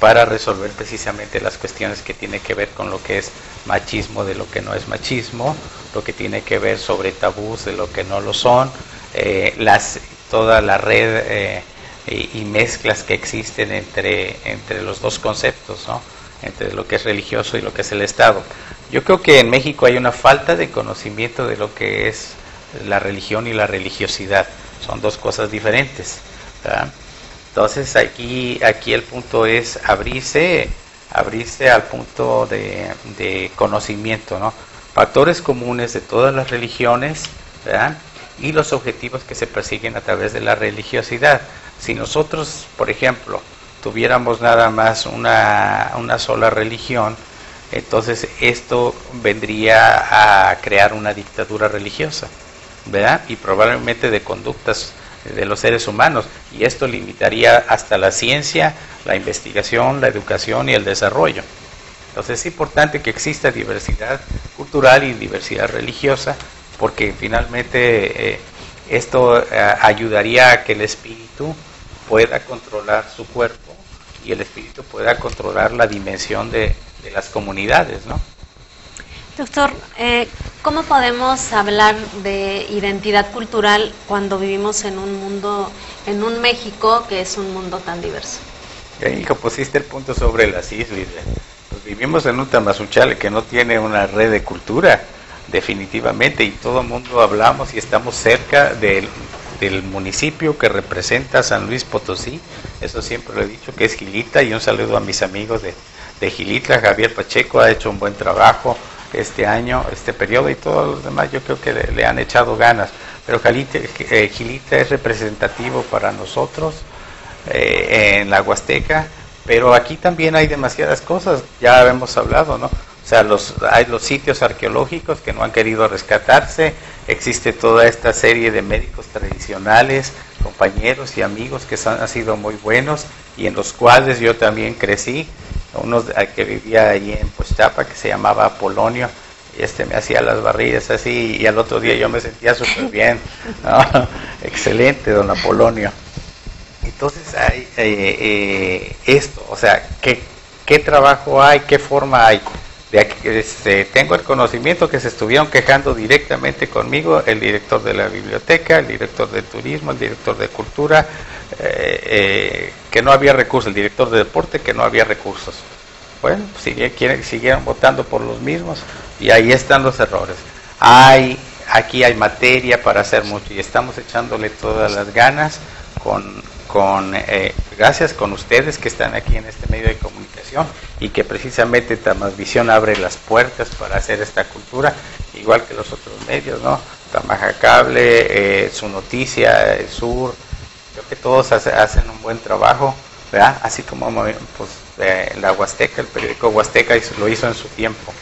Speaker 3: para resolver precisamente las cuestiones que tiene que ver con lo que es machismo de lo que no es machismo, lo que tiene que ver sobre tabús de lo que no lo son, eh, las, toda la red eh, y, mezclas que existen entre, entre los dos conceptos, ¿no? entre lo que es religioso y lo que es el Estado. Yo creo que en México hay una falta de conocimiento de lo que es la religión y la religiosidad. Son dos cosas diferentes. Entonces aquí, aquí el punto es abrirse, abrirse al punto de, de conocimiento, ¿no? Factores comunes de todas las religiones, ¿verdad? Y los objetivos que se persiguen a través de la religiosidad. Si nosotros, por ejemplo, tuviéramos nada más una, una sola religión, entonces esto vendría a crear una dictadura religiosa, ¿verdad? Y probablemente de conductas de los seres humanos. Y esto limitaría hasta la ciencia, la investigación, la educación y el desarrollo. Entonces es importante que exista diversidad cultural y diversidad religiosa, porque finalmente eh, esto eh, ayudaría a que el espíritu pueda controlar su cuerpo y el espíritu pueda controlar la dimensión de, de las comunidades, ¿no?
Speaker 2: Doctor, eh, ¿cómo podemos hablar de identidad cultural cuando vivimos en un mundo, en un México que es un mundo tan diverso?
Speaker 3: Hijo, pusiste el punto sobre las islas. Pues vivimos en un Tamazunchale que no tiene una red de cultura, definitivamente, y todo el mundo hablamos y estamos cerca del, municipio que representa San Luis Potosí. Eso siempre lo he dicho, que es Gilita, y un saludo a mis amigos de, de Gilitla. Javier Pacheco ha hecho un buen trabajo este año, este periodo, y todos los demás yo creo que le, han echado ganas. Pero Jalita- eh, es representativo para nosotros eh, en la Huasteca, pero aquí también hay demasiadas cosas, ya hemos hablado, ¿no? O sea, los, hay los sitios arqueológicos que no han querido rescatarse, existe toda esta serie de médicos tradicionales, compañeros y amigos que son- han sido muy buenos y en los cuales yo también crecí, uno que vivía ahí en Pochapa que se llamaba Apolonio, y este me hacía las barridas así y al otro día yo me sentía súper bien, ¿no? excelente don Apolonio. Entonces hay eh, eh, esto, o sea, ¿qué, ¿qué trabajo hay? ¿Qué forma hay? De aquí, este, tengo el conocimiento que se estuvieron quejando directamente conmigo el director de la biblioteca, el director de turismo, el director de cultura, eh, eh, que no había recursos, el director de deporte, que no había recursos. Bueno, pues, quieren- siguieron votando por los mismos y ahí están los errores. Hay, aquí hay materia para hacer mucho y estamos echándole todas las ganas con, con eh, gracias con ustedes que están aquí en este medio de comunicación y que precisamente Tamasvisión abre las puertas para hacer esta cultura, igual que los otros medios, ¿no? Tamaja Cable, eh, Su Noticia, el Sur, creo que todos hace- hacen un buen trabajo, ¿verdad? Así como pues, eh, la Huasteca, el periódico Huasteca lo hizo en su tiempo.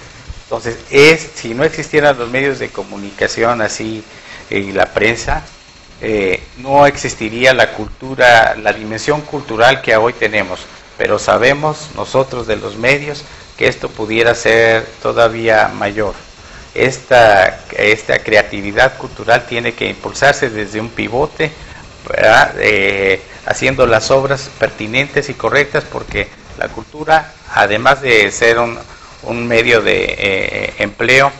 Speaker 3: Entonces, es, si no existieran los medios de comunicación así eh, y la prensa, eh, no existiría la cultura, la dimensión cultural que hoy tenemos. Pero sabemos nosotros de los medios que esto pudiera ser todavía mayor. Esta, esta creatividad cultural tiene que impulsarse desde un pivote. Eh, haciendo las obras pertinentes y correctas, porque la cultura, además de ser un, un medio de eh, empleo,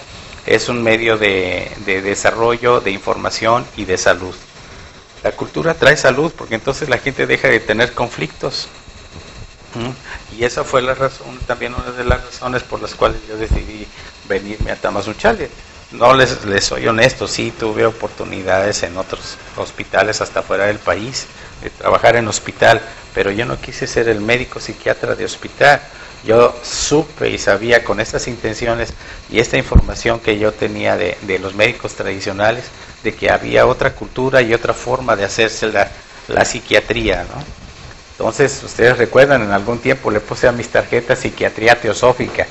Speaker 3: es un medio de, de desarrollo, de información y de salud. La cultura trae salud porque entonces la gente deja de tener conflictos. Y esa fue la razón, también una de las razones por las cuales yo decidí venirme a Tamazunchale. No les, les soy honesto, sí tuve oportunidades en otros hospitales hasta fuera del país de trabajar en hospital, pero yo no quise ser el médico psiquiatra de hospital. Yo supe y sabía con estas intenciones y esta información que yo tenía de, de los médicos tradicionales, de que había otra cultura y otra forma de hacerse la, la psiquiatría, ¿no? Entonces, ustedes recuerdan, en algún tiempo le puse a mis tarjetas psiquiatría teosófica.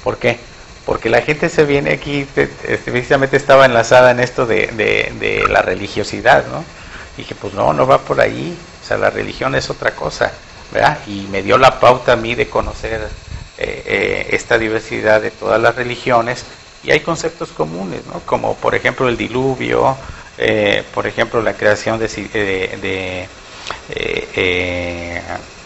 Speaker 3: ¿Por qué? Porque la gente se viene aquí, te- te- precisamente estaba enlazada en esto de, de- de la religiosidad, ¿no? Y dije, pues no, no va por ahí, o sea, la religión es otra cosa, Y me dio la pauta a mí de conocer eh, eh, esta diversidad de todas las religiones y hay conceptos comunes, ¿no? Como por ejemplo el diluvio, eh, por ejemplo la creación de, de- de,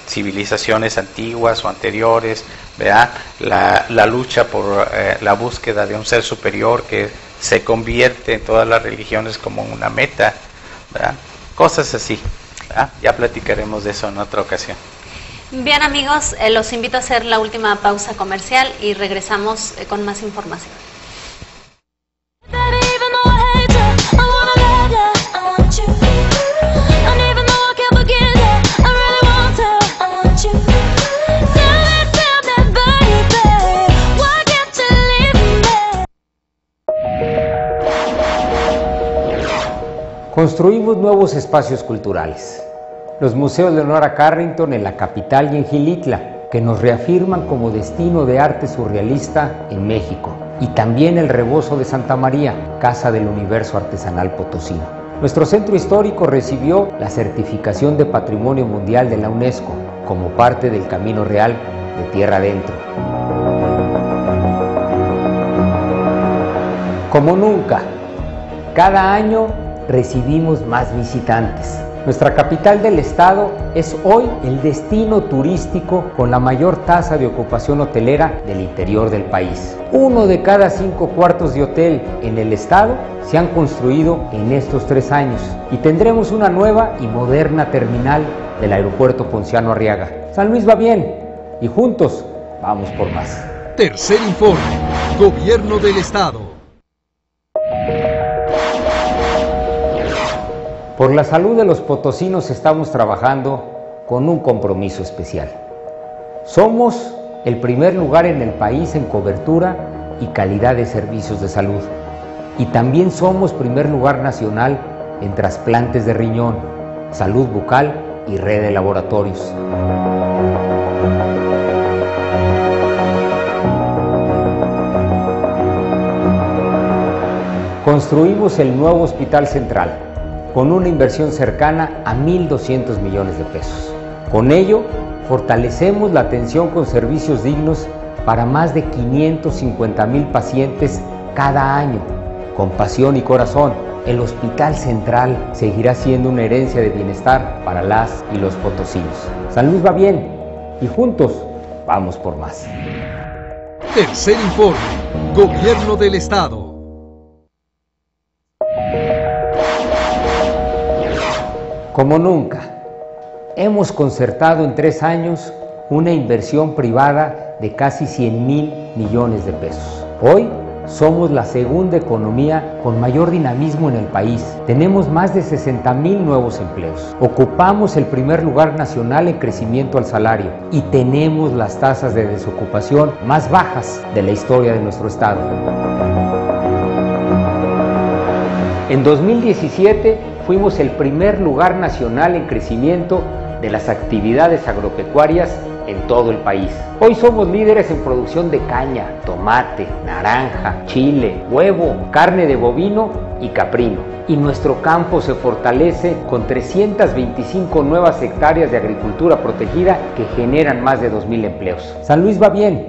Speaker 3: civilizaciones antiguas o anteriores, ¿verdad? La, lucha por la búsqueda de un ser superior que se convierte en todas las religiones como una meta. Cosas así. ¿Verdad? Ya platicaremos de eso en otra ocasión.
Speaker 2: Bien amigos, eh, los invito a hacer la última pausa comercial y regresamos eh, con más información.
Speaker 1: Construimos nuevos espacios culturales. Los museos de Leonora Carrington en la capital y en Gilitla, que nos reafirman como destino de arte surrealista en México. Y también el Rebozo de Santa María, Casa del Universo Artesanal Potosino. Nuestro centro histórico recibió la certificación de Patrimonio Mundial de la UNESCO como parte del Camino Real de Tierra Adentro. Como nunca, cada año recibimos más visitantes Nuestra capital del estado es hoy el destino turístico con la mayor tasa de ocupación hotelera del interior del país. Uno de cada cinco cuartos de hotel en el estado se han construido en estos tres años y tendremos una nueva y moderna terminal del aeropuerto Ponciano Arriaga. San Luis va bien y juntos vamos por más.
Speaker 4: Tercer informe. Gobierno del Estado.
Speaker 1: Por la salud de los potosinos estamos trabajando con un compromiso especial. Somos el primer lugar en el país en cobertura y calidad de servicios de salud. Y también somos primer lugar nacional en trasplantes de riñón, salud bucal y red de laboratorios. Construimos el nuevo Hospital Central con una inversión cercana a 1.200 millones de pesos. Con ello, fortalecemos la atención con servicios dignos para más de 550 mil pacientes cada año. Con pasión y corazón, el Hospital Central seguirá siendo una herencia de bienestar para las y los potosinos. San Luis va bien y juntos vamos por más.
Speaker 4: Tercer informe. Gobierno del Estado.
Speaker 1: Como nunca, hemos concertado en tres años una inversión privada de casi 100 mil millones de pesos. Hoy somos la segunda economía con mayor dinamismo en el país. Tenemos más de 60 mil nuevos empleos. Ocupamos el primer lugar nacional en crecimiento al salario y tenemos las tasas de desocupación más bajas de la historia de nuestro estado. En 2017 fuimos el primer lugar nacional en crecimiento de las actividades agropecuarias en todo el país. Hoy somos líderes en producción de caña, tomate, naranja, chile, huevo, carne de bovino y caprino. Y nuestro campo se fortalece con 325 nuevas hectáreas de agricultura protegida que generan más de 2.000 empleos. San Luis va bien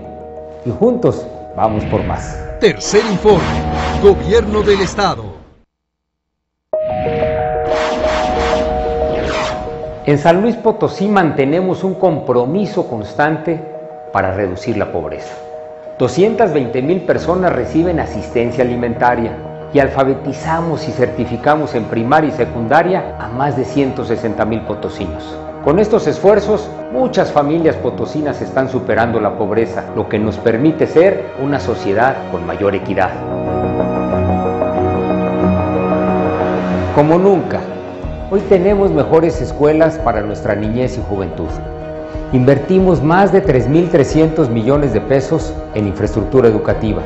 Speaker 1: y juntos vamos por más.
Speaker 4: Tercer informe. Gobierno del Estado.
Speaker 1: En San Luis Potosí mantenemos un compromiso constante para reducir la pobreza. 220 mil personas reciben asistencia alimentaria y alfabetizamos y certificamos en primaria y secundaria a más de 160 mil potosinos. Con estos esfuerzos, muchas familias potosinas están superando la pobreza, lo que nos permite ser una sociedad con mayor equidad. Como nunca, hoy tenemos mejores escuelas para nuestra niñez y juventud. Invertimos más de 3.300 millones de pesos en infraestructura educativa.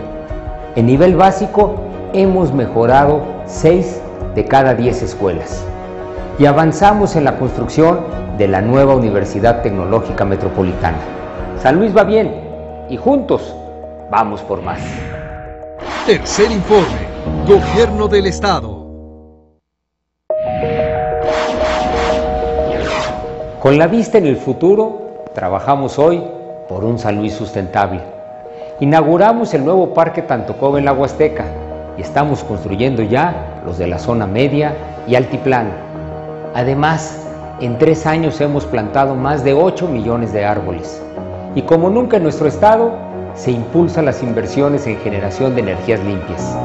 Speaker 1: En nivel básico hemos mejorado 6 de cada 10 escuelas. Y avanzamos en la construcción de la nueva Universidad Tecnológica Metropolitana. San Luis va bien y juntos vamos por más.
Speaker 4: Tercer informe. Gobierno del Estado.
Speaker 1: Con la vista en el futuro, trabajamos hoy por un San Luis sustentable. Inauguramos el nuevo Parque Tantocoba en la Huasteca y estamos construyendo ya los de la zona media y altiplano. Además, en tres años hemos plantado más de 8 millones de árboles. Y como nunca en nuestro estado, se impulsan las inversiones en generación de energías limpias.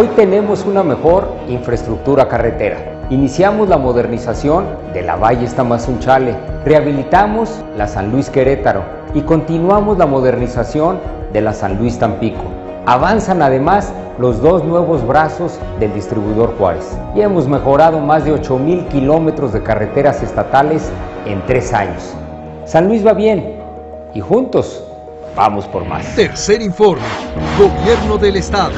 Speaker 1: Hoy tenemos una mejor infraestructura carretera. Iniciamos la modernización de la Valle Tamazunchale, rehabilitamos la San Luis Querétaro y continuamos la modernización de la San Luis Tampico. Avanzan además los dos nuevos brazos del distribuidor Juárez y hemos mejorado más de 8 mil kilómetros de carreteras estatales en tres años. San Luis va bien y juntos vamos por más.
Speaker 4: Tercer informe. Gobierno del Estado.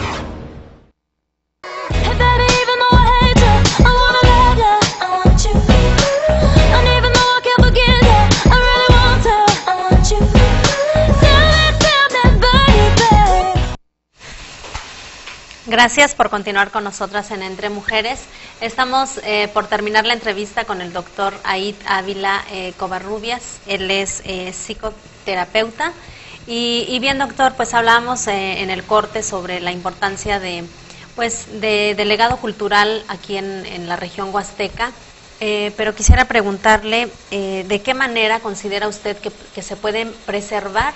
Speaker 2: Gracias por continuar con nosotras en Entre Mujeres. Estamos eh, por terminar la entrevista con el doctor Aid Ávila eh, Covarrubias. Él es eh, psicoterapeuta. Y, y bien, doctor, pues hablamos eh, en el corte sobre la importancia de pues de, de legado cultural aquí en, la región huasteca, eh, pero quisiera preguntarle eh, de qué manera considera usted que, que se puede preservar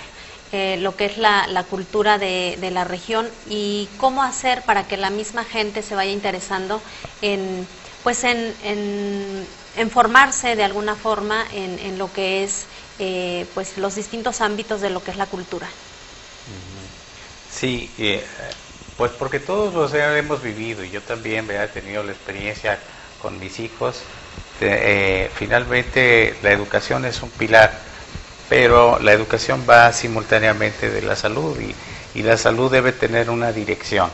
Speaker 2: eh, lo que es la, la cultura de, la región y cómo hacer para que la misma gente se vaya interesando en, pues en, en, formarse de alguna forma en, en lo que es eh, pues los distintos ámbitos de lo que es la cultura.
Speaker 3: Sí, eh, pues porque todos los hemos vivido y yo también ¿verdad? he tenido la experiencia con mis hijos. eh, finalmente la educación es un pilar, pero la educación va simultáneamente de la salud y, la salud debe tener una dirección.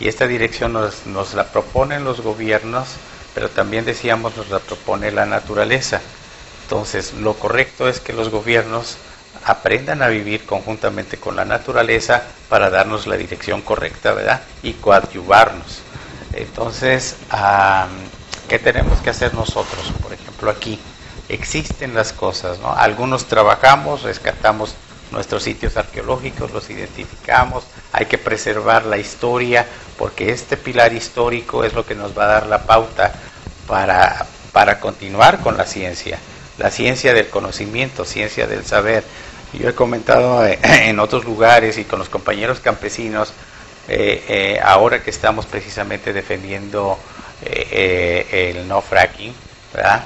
Speaker 3: Y esta dirección nos, nos la proponen los gobiernos, pero también decíamos nos la propone la naturaleza. Entonces, lo correcto es que los gobiernos aprendan a vivir conjuntamente con la naturaleza para darnos la dirección correcta, ¿verdad? Y coadyuvarnos. Entonces, ¿qué tenemos que hacer nosotros? Por ejemplo, aquí existen las cosas, ¿no? Algunos trabajamos, rescatamos nuestros sitios arqueológicos, los identificamos, hay que preservar la historia, porque este pilar histórico es lo que nos va a dar la pauta para, para continuar con la ciencia, la ciencia del conocimiento, ciencia del saber. Yo he comentado eh, en otros lugares y con los compañeros campesinos, eh, eh, ahora que estamos precisamente defendiendo el no fracking, ¿verdad?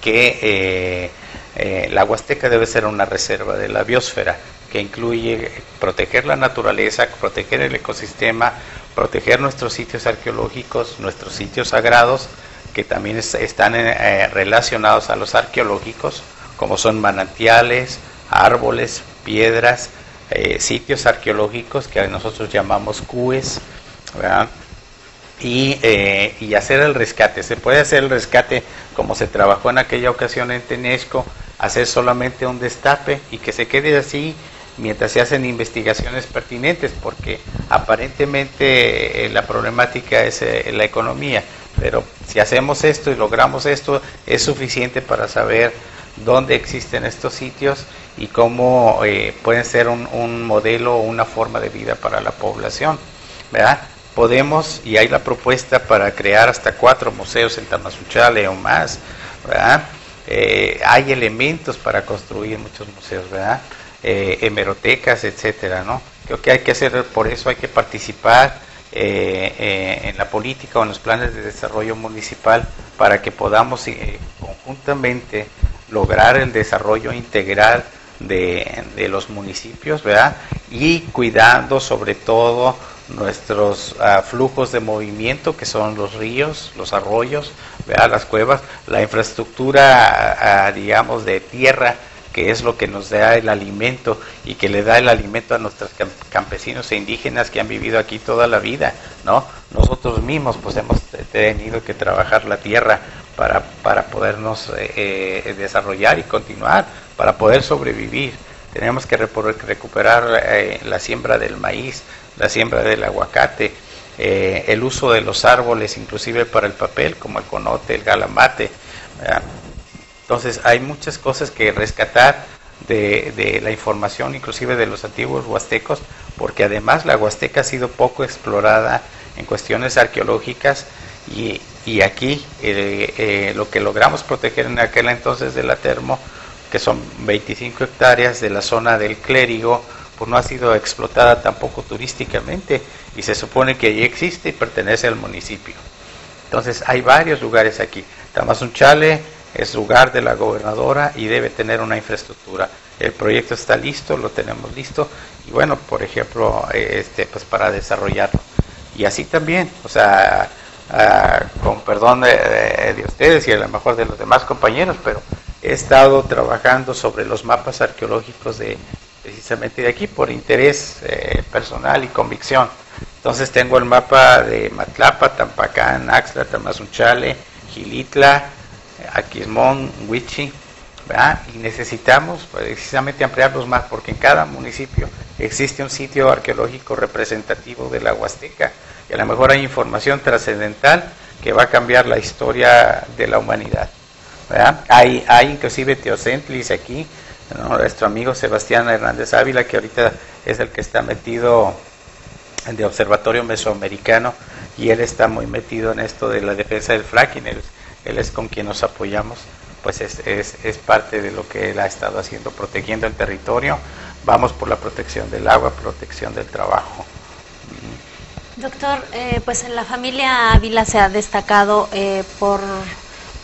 Speaker 3: Que eh, eh, la Huasteca debe ser una reserva de la biosfera, que incluye proteger la naturaleza, proteger el ecosistema, proteger nuestros sitios arqueológicos, nuestros sitios sagrados, que también es- están eh, relacionados a los arqueológicos, como son manantiales, árboles, piedras, sitios arqueológicos que nosotros llamamos CUES, ¿verdad? Y, eh, y hacer el rescate. Se puede hacer el rescate como se trabajó en aquella ocasión en Tenesco, hacer solamente un destape y que se quede así mientras se hacen investigaciones pertinentes, porque aparentemente eh, la problemática es eh, la economía, pero si hacemos esto y logramos esto, es suficiente para saber dónde existen estos sitios y cómo eh, pueden ser un, un modelo o una forma de vida para la población, ¿verdad? Podemos, y hay la propuesta para crear hasta cuatro museos en Tamazunchale o más, ¿verdad? Eh, hay elementos para construir muchos museos, ¿verdad? Eh, hemerotecas, etcétera, ¿no? Creo que hay que hacer, por eso hay que participar eh, eh, en la política o en los planes de desarrollo municipal para que podamos conjuntamente lograr el desarrollo integral de los municipios, ¿verdad? Y cuidando sobre todo nuestros ah, flujos de movimiento, que son los ríos, los arroyos, ¿verdad? las cuevas, la infraestructura, ah, digamos, de tierra, que es lo que nos da el alimento y que le da el alimento a nuestros cam- campesinos e indígenas que han vivido aquí toda la vida, ¿no? Nosotros mismos pues hemos te- tenido que trabajar la tierra para, para podernos eh, eh, desarrollar y continuar, para poder sobrevivir. Tenemos que recuperar eh, la siembra del maíz, la siembra del aguacate, eh, el uso de los árboles, inclusive para el papel, como el conote, el galamate. Entonces hay muchas cosas que rescatar de, de la información, inclusive de los antiguos huastecos, porque además la Huasteca ha sido poco explorada en cuestiones arqueológicas y, y aquí eh, eh, lo que logramos proteger en aquel entonces de la termo, que son 25 hectáreas de la zona del clérigo, pues no ha sido explotada tampoco turísticamente y se supone que allí existe y pertenece al municipio. Entonces hay varios lugares aquí. Tamazunchale es lugar de la gobernadora y debe tener una infraestructura. El proyecto está listo, lo tenemos listo y bueno, por ejemplo, eh, este, pues para desarrollarlo. Y así también, o sea, ah, con perdón de, de- de ustedes y a lo mejor de los demás compañeros, pero he estado trabajando sobre los mapas arqueológicos de precisamente de aquí por interés eh, personal y convicción. Entonces tengo el mapa de Matlapa, Tampacán, Axla, Tamazunchale, Gilitla, Aquismón, Huichi, y necesitamos precisamente ampliarlos más porque en cada municipio existe un sitio arqueológico representativo de la Huasteca y a lo mejor hay información trascendental que va a cambiar la historia de la humanidad. Hay, hay inclusive Teocentlis aquí, nuestro amigo Sebastián Hernández Ávila, que ahorita es el que está metido de Observatorio Mesoamericano, y él está muy metido en esto de la defensa del fracking, él, él es con quien nos apoyamos, pues es, es, es parte de lo que él ha estado haciendo, protegiendo el territorio, vamos por la protección del agua, protección del trabajo.
Speaker 2: Doctor, eh, pues en la familia Ávila se ha destacado eh, por,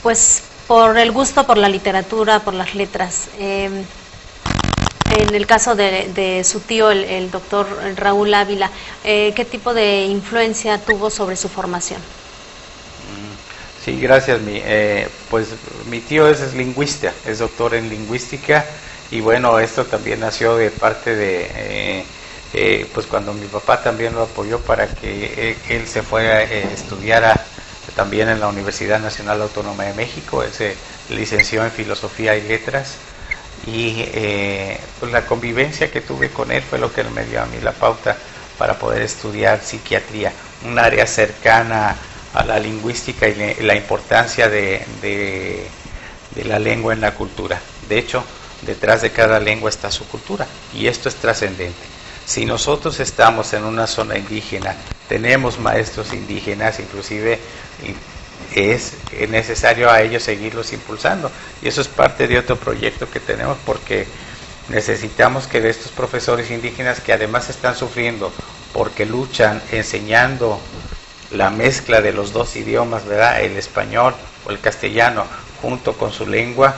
Speaker 2: pues, por el gusto por la literatura, por las letras. Eh, en el caso de, de su tío, el, doctor Raúl Ávila, eh, ¿qué tipo de influencia tuvo sobre su formación?
Speaker 3: Sí, gracias. Mi, eh, pues mi tío es, es lingüista, es doctor en lingüística y bueno, esto también nació de parte de, eh, eh, pues cuando mi papá también lo apoyó para que él, él se fuera a estudiara también en la Universidad Nacional Autónoma de México, él se licenció en Filosofía y Letras y eh, pues la convivencia que tuve con él fue lo que me dio a mí la pauta para poder estudiar psiquiatría, un área cercana a la lingüística y la importancia de, de- de la lengua en la cultura. De hecho, detrás de cada lengua está su cultura y esto es trascendente. Si nosotros estamos en una zona indígena, tenemos maestros indígenas, inclusive y es necesario a ellos seguirlos impulsando. Y eso es parte de otro proyecto que tenemos porque necesitamos que de estos profesores indígenas que además están sufriendo porque luchan enseñando la mezcla de los dos idiomas, ¿verdad? El español o el castellano junto con su lengua,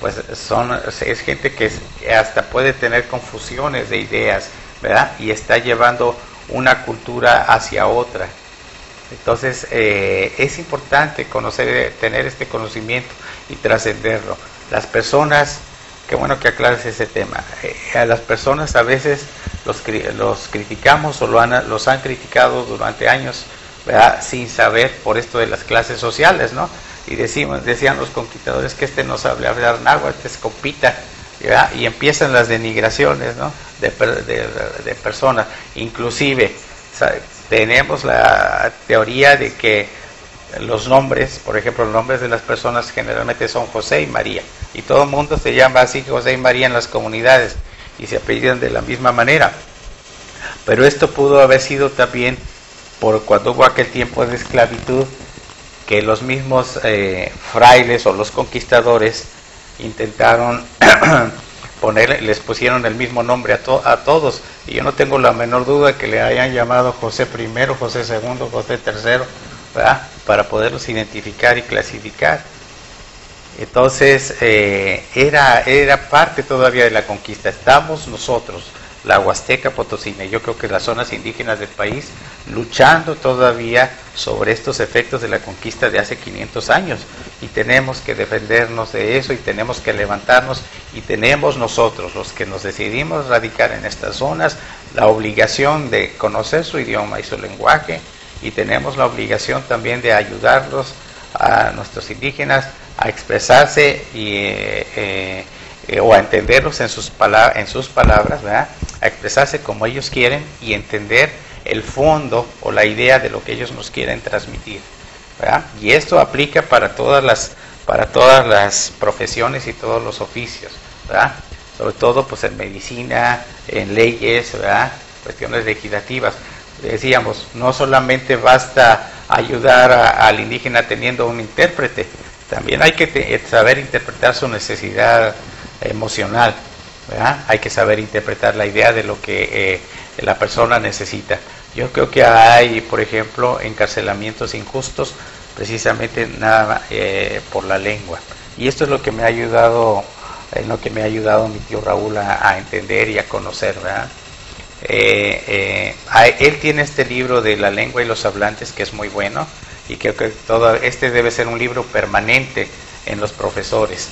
Speaker 3: pues son es gente que, hasta puede tener confusiones de ideas, ¿verdad? Y está llevando una cultura hacia otra. Entonces eh, es importante conocer, eh, tener este conocimiento y trascenderlo. Las personas, qué bueno que aclares ese tema. eh, a las personas a veces los, los criticamos o lo han- los han criticado durante años, ¿verdad? sin saber por esto de las clases sociales, ¿no? Y decimos, decían los conquistadores que este no sabe hablar náhuatl, este es copita, ¿verdad? y empiezan las denigraciones, ¿no? De, de- de personas, inclusive tenemos la teoría de que los nombres, por ejemplo, los nombres de las personas generalmente son José y María, y todo el mundo se llama así José y María en las comunidades y se apellidan de la misma manera. Pero esto pudo haber sido también por cuando hubo aquel tiempo de esclavitud, que los mismos eh, frailes o los conquistadores intentaron poner, les pusieron el mismo nombre a, to- a todos. Y yo no tengo la menor duda que le hayan llamado José I, José II, José III, para poderlos identificar y clasificar. Entonces, eh, era, era parte todavía de la conquista. Estamos nosotros, la Huasteca Potosina, yo creo que las zonas indígenas del país, luchando todavía sobre estos efectos de la conquista de hace 500 años. Y tenemos que defendernos de eso y tenemos que levantarnos y tenemos nosotros, los que nos decidimos radicar en estas zonas, la obligación de conocer su idioma y su lenguaje y tenemos la obligación también de ayudarlos a nuestros indígenas a expresarse y, eh, eh, eh, o a entenderlos en sus, pala- en sus palabras, ¿verdad? a expresarse como ellos quieren y entender el fondo o la idea de lo que ellos nos quieren transmitir. ¿verdad? Y esto aplica para todas las para todas las profesiones y todos los oficios, ¿verdad? Sobre todo pues en medicina, en leyes, ¿verdad? Cuestiones legislativas. Decíamos, no solamente basta ayudar al indígena teniendo un intérprete, también hay que saber interpretar su necesidad emocional, ¿verdad? Hay que saber interpretar la idea de lo que eh, la persona necesita. Yo creo que hay, por ejemplo, encarcelamientos injustos precisamente nada eh, por la lengua. Y esto es lo que me ha ayudado, lo que me ha ayudado mi tío Raúl a, entender y a conocer, ¿verdad? Eh, él tiene este libro de la lengua y los hablantes que es muy bueno y creo que todo este debe ser un libro permanente en los profesores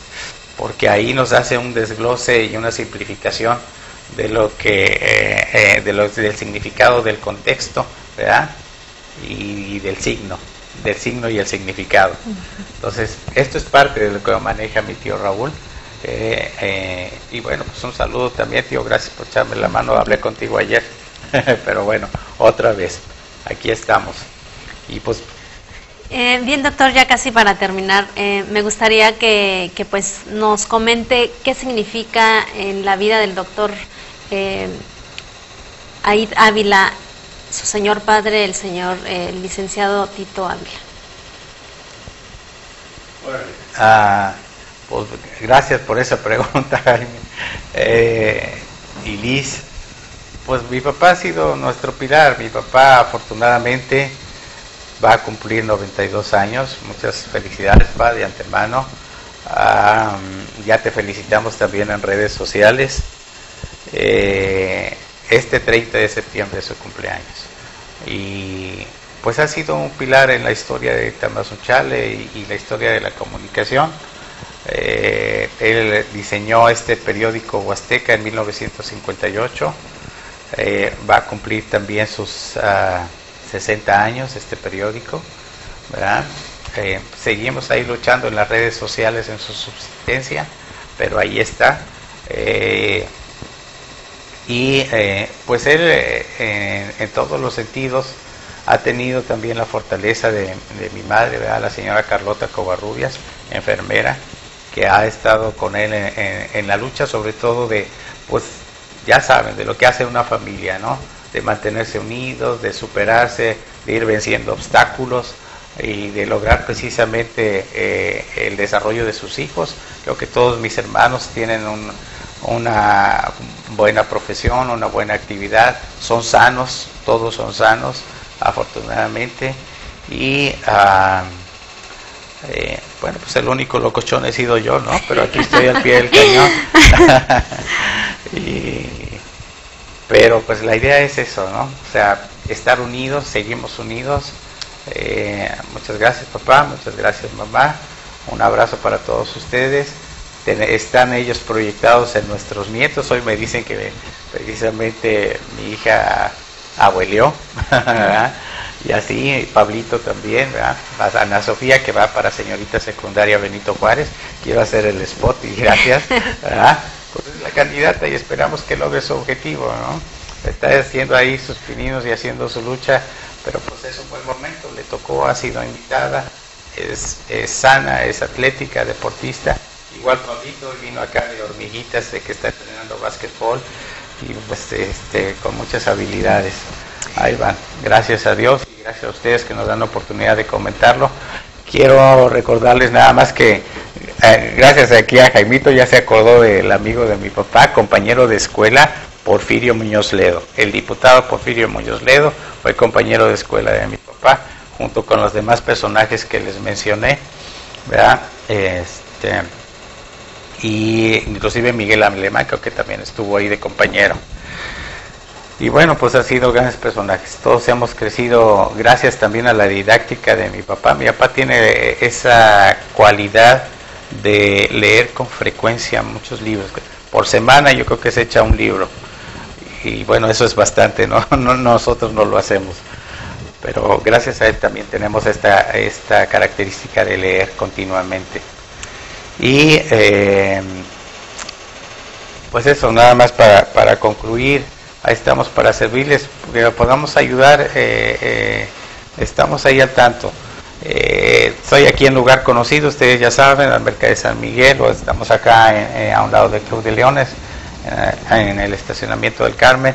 Speaker 3: porque ahí nos hace un desglose y una simplificación de lo que eh, eh, de lo- del significado del contexto ¿verdad? y del signo del signo y el significado entonces esto es parte de lo que maneja mi tío Raúl eh, y bueno, pues un saludo también, tío. Gracias por echarme la mano. Hablé contigo ayer, pero bueno, otra vez. Aquí estamos. Y pues,
Speaker 2: Eh, bien, doctor, ya casi para terminar, eh, me gustaría que, pues nos comente qué significa en la vida del doctor eh, Aid Ávila su señor padre, el señor eh, licenciado Tito Ávila.
Speaker 3: Ah, pues gracias por esa pregunta, Jaime. Eh, y Liz, pues mi papá ha sido nuestro pilar. Mi papá, afortunadamente, va a cumplir 92 años. Muchas felicidades, pa, de antemano. Ya te felicitamos también en redes sociales. Eh, este 30 de septiembre es su cumpleaños. Y pues ha sido un pilar en la historia de Tamazunchale y, y la historia de la comunicación. Eh, él diseñó este periódico Huasteca en 1958. Eh, va a cumplir también sus ah, 60 años este periódico. ¿verdad? Eh, seguimos ahí luchando en las redes sociales en su subsistencia, pero ahí está. Eh, y eh, pues él en, todos los sentidos ha tenido también la fortaleza de, mi madre, ¿verdad? la señora Carlota Covarrubias, enfermera, que ha estado con él en la lucha, sobre todo de, pues ya saben, de lo que hace una familia, ¿no? De mantenerse unidos, de superarse, de ir venciendo obstáculos y de lograr precisamente eh, el desarrollo de sus hijos. Creo que todos mis hermanos tienen un- una buena profesión, una buena actividad, son sanos, todos son sanos, afortunadamente. Y ah, eh, bueno, pues el único locochón he sido yo, ¿no? Pero aquí estoy al pie del cañón. Y- pero pues la idea es eso, ¿no? O sea, estar unidos, seguimos unidos. Eh, muchas gracias papá, muchas gracias mamá. Un abrazo para todos ustedes. Están ellos proyectados en nuestros nietos. Hoy me dicen que precisamente mi hija. ¿verdad? Y así, Pablito también, ¿verdad? Ana Sofía que va para señorita secundaria Benito Juárez. Quiero hacer el spot y gracias. ¿verdad? Pues es la candidata y esperamos que logre su objetivo, ¿no? Está haciendo ahí sus pininos y haciendo su lucha, pero pues es un buen momento, le tocó, ha sido invitada, es, es sana, es atlética, deportista. Igual Pablito vino acá de hormiguitas, de que está entrenando básquetbol y pues este, con muchas habilidades. Ahí van, gracias a Dios y gracias a ustedes que nos dan la oportunidad de comentarlo. Quiero recordarles nada más que eh, gracias aquí a Jaimito ya se acordó del amigo de mi papá, compañero de escuela, Porfirio Muñoz Ledo. El diputado Porfirio Muñoz Ledo fue compañero de escuela de mi papá, junto con los demás personajes que les mencioné, ¿verdad? Este, y inclusive Miguel Alemán, creo que también estuvo ahí de compañero. Y bueno, pues han sido grandes personajes. Todos hemos crecido gracias también a la didáctica de mi papá. Mi papá tiene esa cualidad de leer con frecuencia muchos libros. Por semana yo creo que se echa un libro. Y bueno, eso es bastante, ¿no? no nosotros no lo hacemos. Pero gracias a él también tenemos esta, esta característica de leer continuamente. Y eh, pues eso, nada más para, para concluir, ahí estamos para servirles, que podamos ayudar, eh, eh, estamos ahí al tanto. Eh, estoy aquí en lugar conocido, ustedes ya saben, al Mercado de San Miguel, o estamos acá en- a un lado del Club de Leones, en el estacionamiento del Carmen.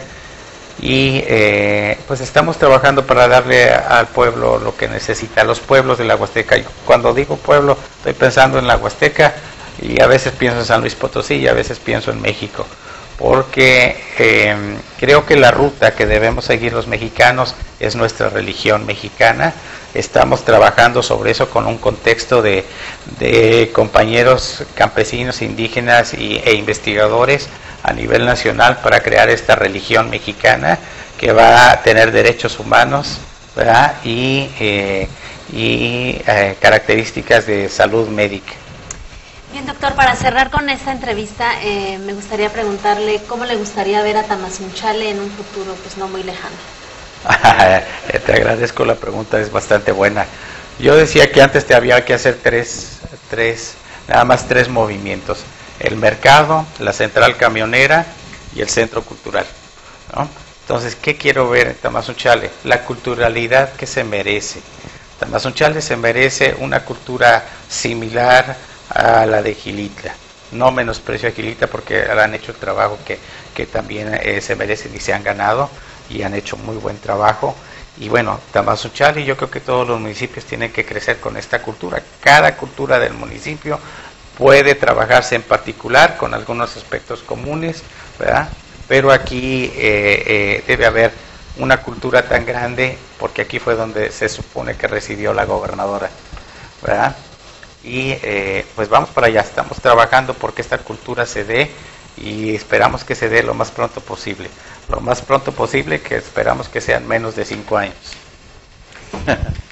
Speaker 3: Y eh, pues estamos trabajando para darle al pueblo lo que necesita, a los pueblos de la Huasteca. Cuando digo pueblo, estoy pensando en la Huasteca y a veces pienso en San Luis Potosí y a veces pienso en México. Porque eh, creo que la ruta que debemos seguir los mexicanos es nuestra religión mexicana. Estamos trabajando sobre eso con un contexto de, compañeros campesinos, indígenas y- e investigadores a nivel nacional para crear esta religión mexicana que va a tener derechos humanos ¿verdad? y, eh, y eh, características de salud médica.
Speaker 2: Bien, doctor, para cerrar con esta entrevista, eh, me gustaría preguntarle cómo le gustaría ver a Tamazunchale en un futuro pues no muy lejano.
Speaker 3: te agradezco la pregunta, es bastante buena. Yo decía que antes te había que hacer tres, tres, nada más tres movimientos. El mercado, la central camionera y el centro cultural. Entonces, ¿qué quiero ver en Tamazunchale? La culturalidad que se merece. Tamazunchale se merece una cultura similar a la de Gilitla. No menosprecio a Gilitla porque han hecho el trabajo que, que también eh, se merecen y se han ganado. y han hecho muy buen trabajo. Y bueno, Tamazunchale, yo creo que todos los municipios tienen que crecer con esta cultura. Cada cultura del municipio puede trabajarse en particular con algunos aspectos comunes, ¿verdad? Pero aquí eh, eh, debe haber una cultura tan grande, porque aquí fue donde se supone que residió la gobernadora, ¿verdad? Y eh, pues vamos para allá, estamos trabajando porque esta cultura se dé y esperamos que se dé lo más pronto posible. Lo más pronto posible, que esperamos que sean menos de cinco años.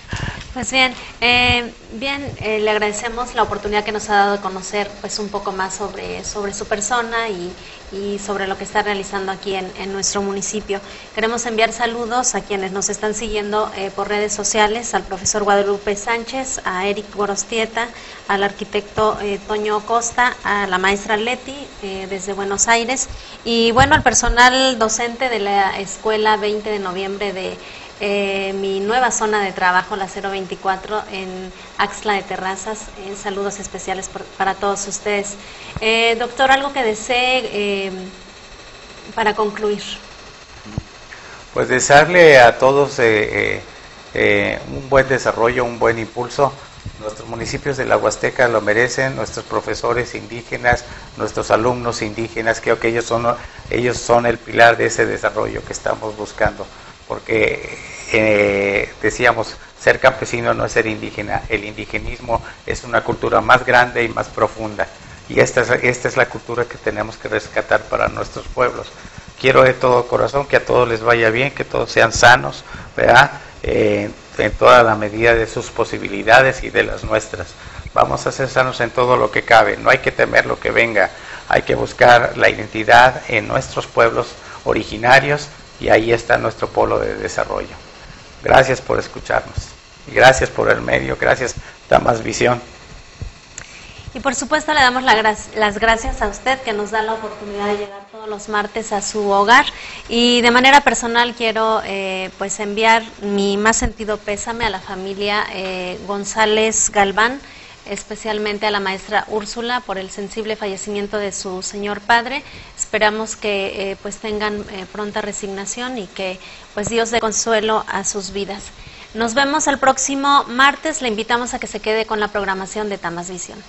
Speaker 2: Pues bien, eh, bien, eh, le agradecemos la oportunidad que nos ha dado de conocer pues un poco más sobre, sobre su persona y, y sobre lo que está realizando aquí en, nuestro municipio. Queremos enviar saludos a quienes nos están siguiendo eh, por redes sociales, al profesor Guadalupe Sánchez, a Eric Gorostieta, al arquitecto eh, Toño Costa, a la maestra Leti desde Buenos Aires y bueno, al personal docente de la escuela 20 de noviembre de eh, mi nueva zona de trabajo, la 024, en Axla de Terrazas. Eh, saludos especiales por- para todos ustedes. Eh, doctor, algo que desee eh, para concluir.
Speaker 3: Pues desearle a todos eh, eh, un buen desarrollo, un buen impulso. Nuestros municipios de la Huasteca lo merecen, nuestros profesores indígenas, nuestros alumnos indígenas, creo que ellos son, ellos son el pilar de ese desarrollo que estamos buscando, porque eh, decíamos, ser campesino no es ser indígena, el indigenismo es una cultura más grande y más profunda, y esta es, esta es la cultura que tenemos que rescatar para nuestros pueblos quiero de todo corazón que a todos les vaya bien, que todos sean sanos, ¿verdad? Eh, en toda la medida de sus posibilidades y de las nuestras. Vamos a ser sanos en todo lo que cabe, no hay que temer lo que venga, hay que buscar la identidad en nuestros pueblos originarios y ahí está nuestro polo de desarrollo. Gracias por escucharnos gracias por el medio, gracias Damas Visión.
Speaker 2: Y por supuesto le damos gra- las gracias a usted que nos da la oportunidad de llegar todos los martes a su hogar. Y de manera personal quiero eh, pues enviar mi más sentido pésame a la familia eh, González Galván, especialmente a la maestra Úrsula por el sensible fallecimiento de su señor padre. Esperamos que eh, pues tengan eh, pronta resignación y que pues Dios dé consuelo a sus vidas. Nos vemos el próximo martes. Le invitamos a que se quede con la programación de Tamas Visión.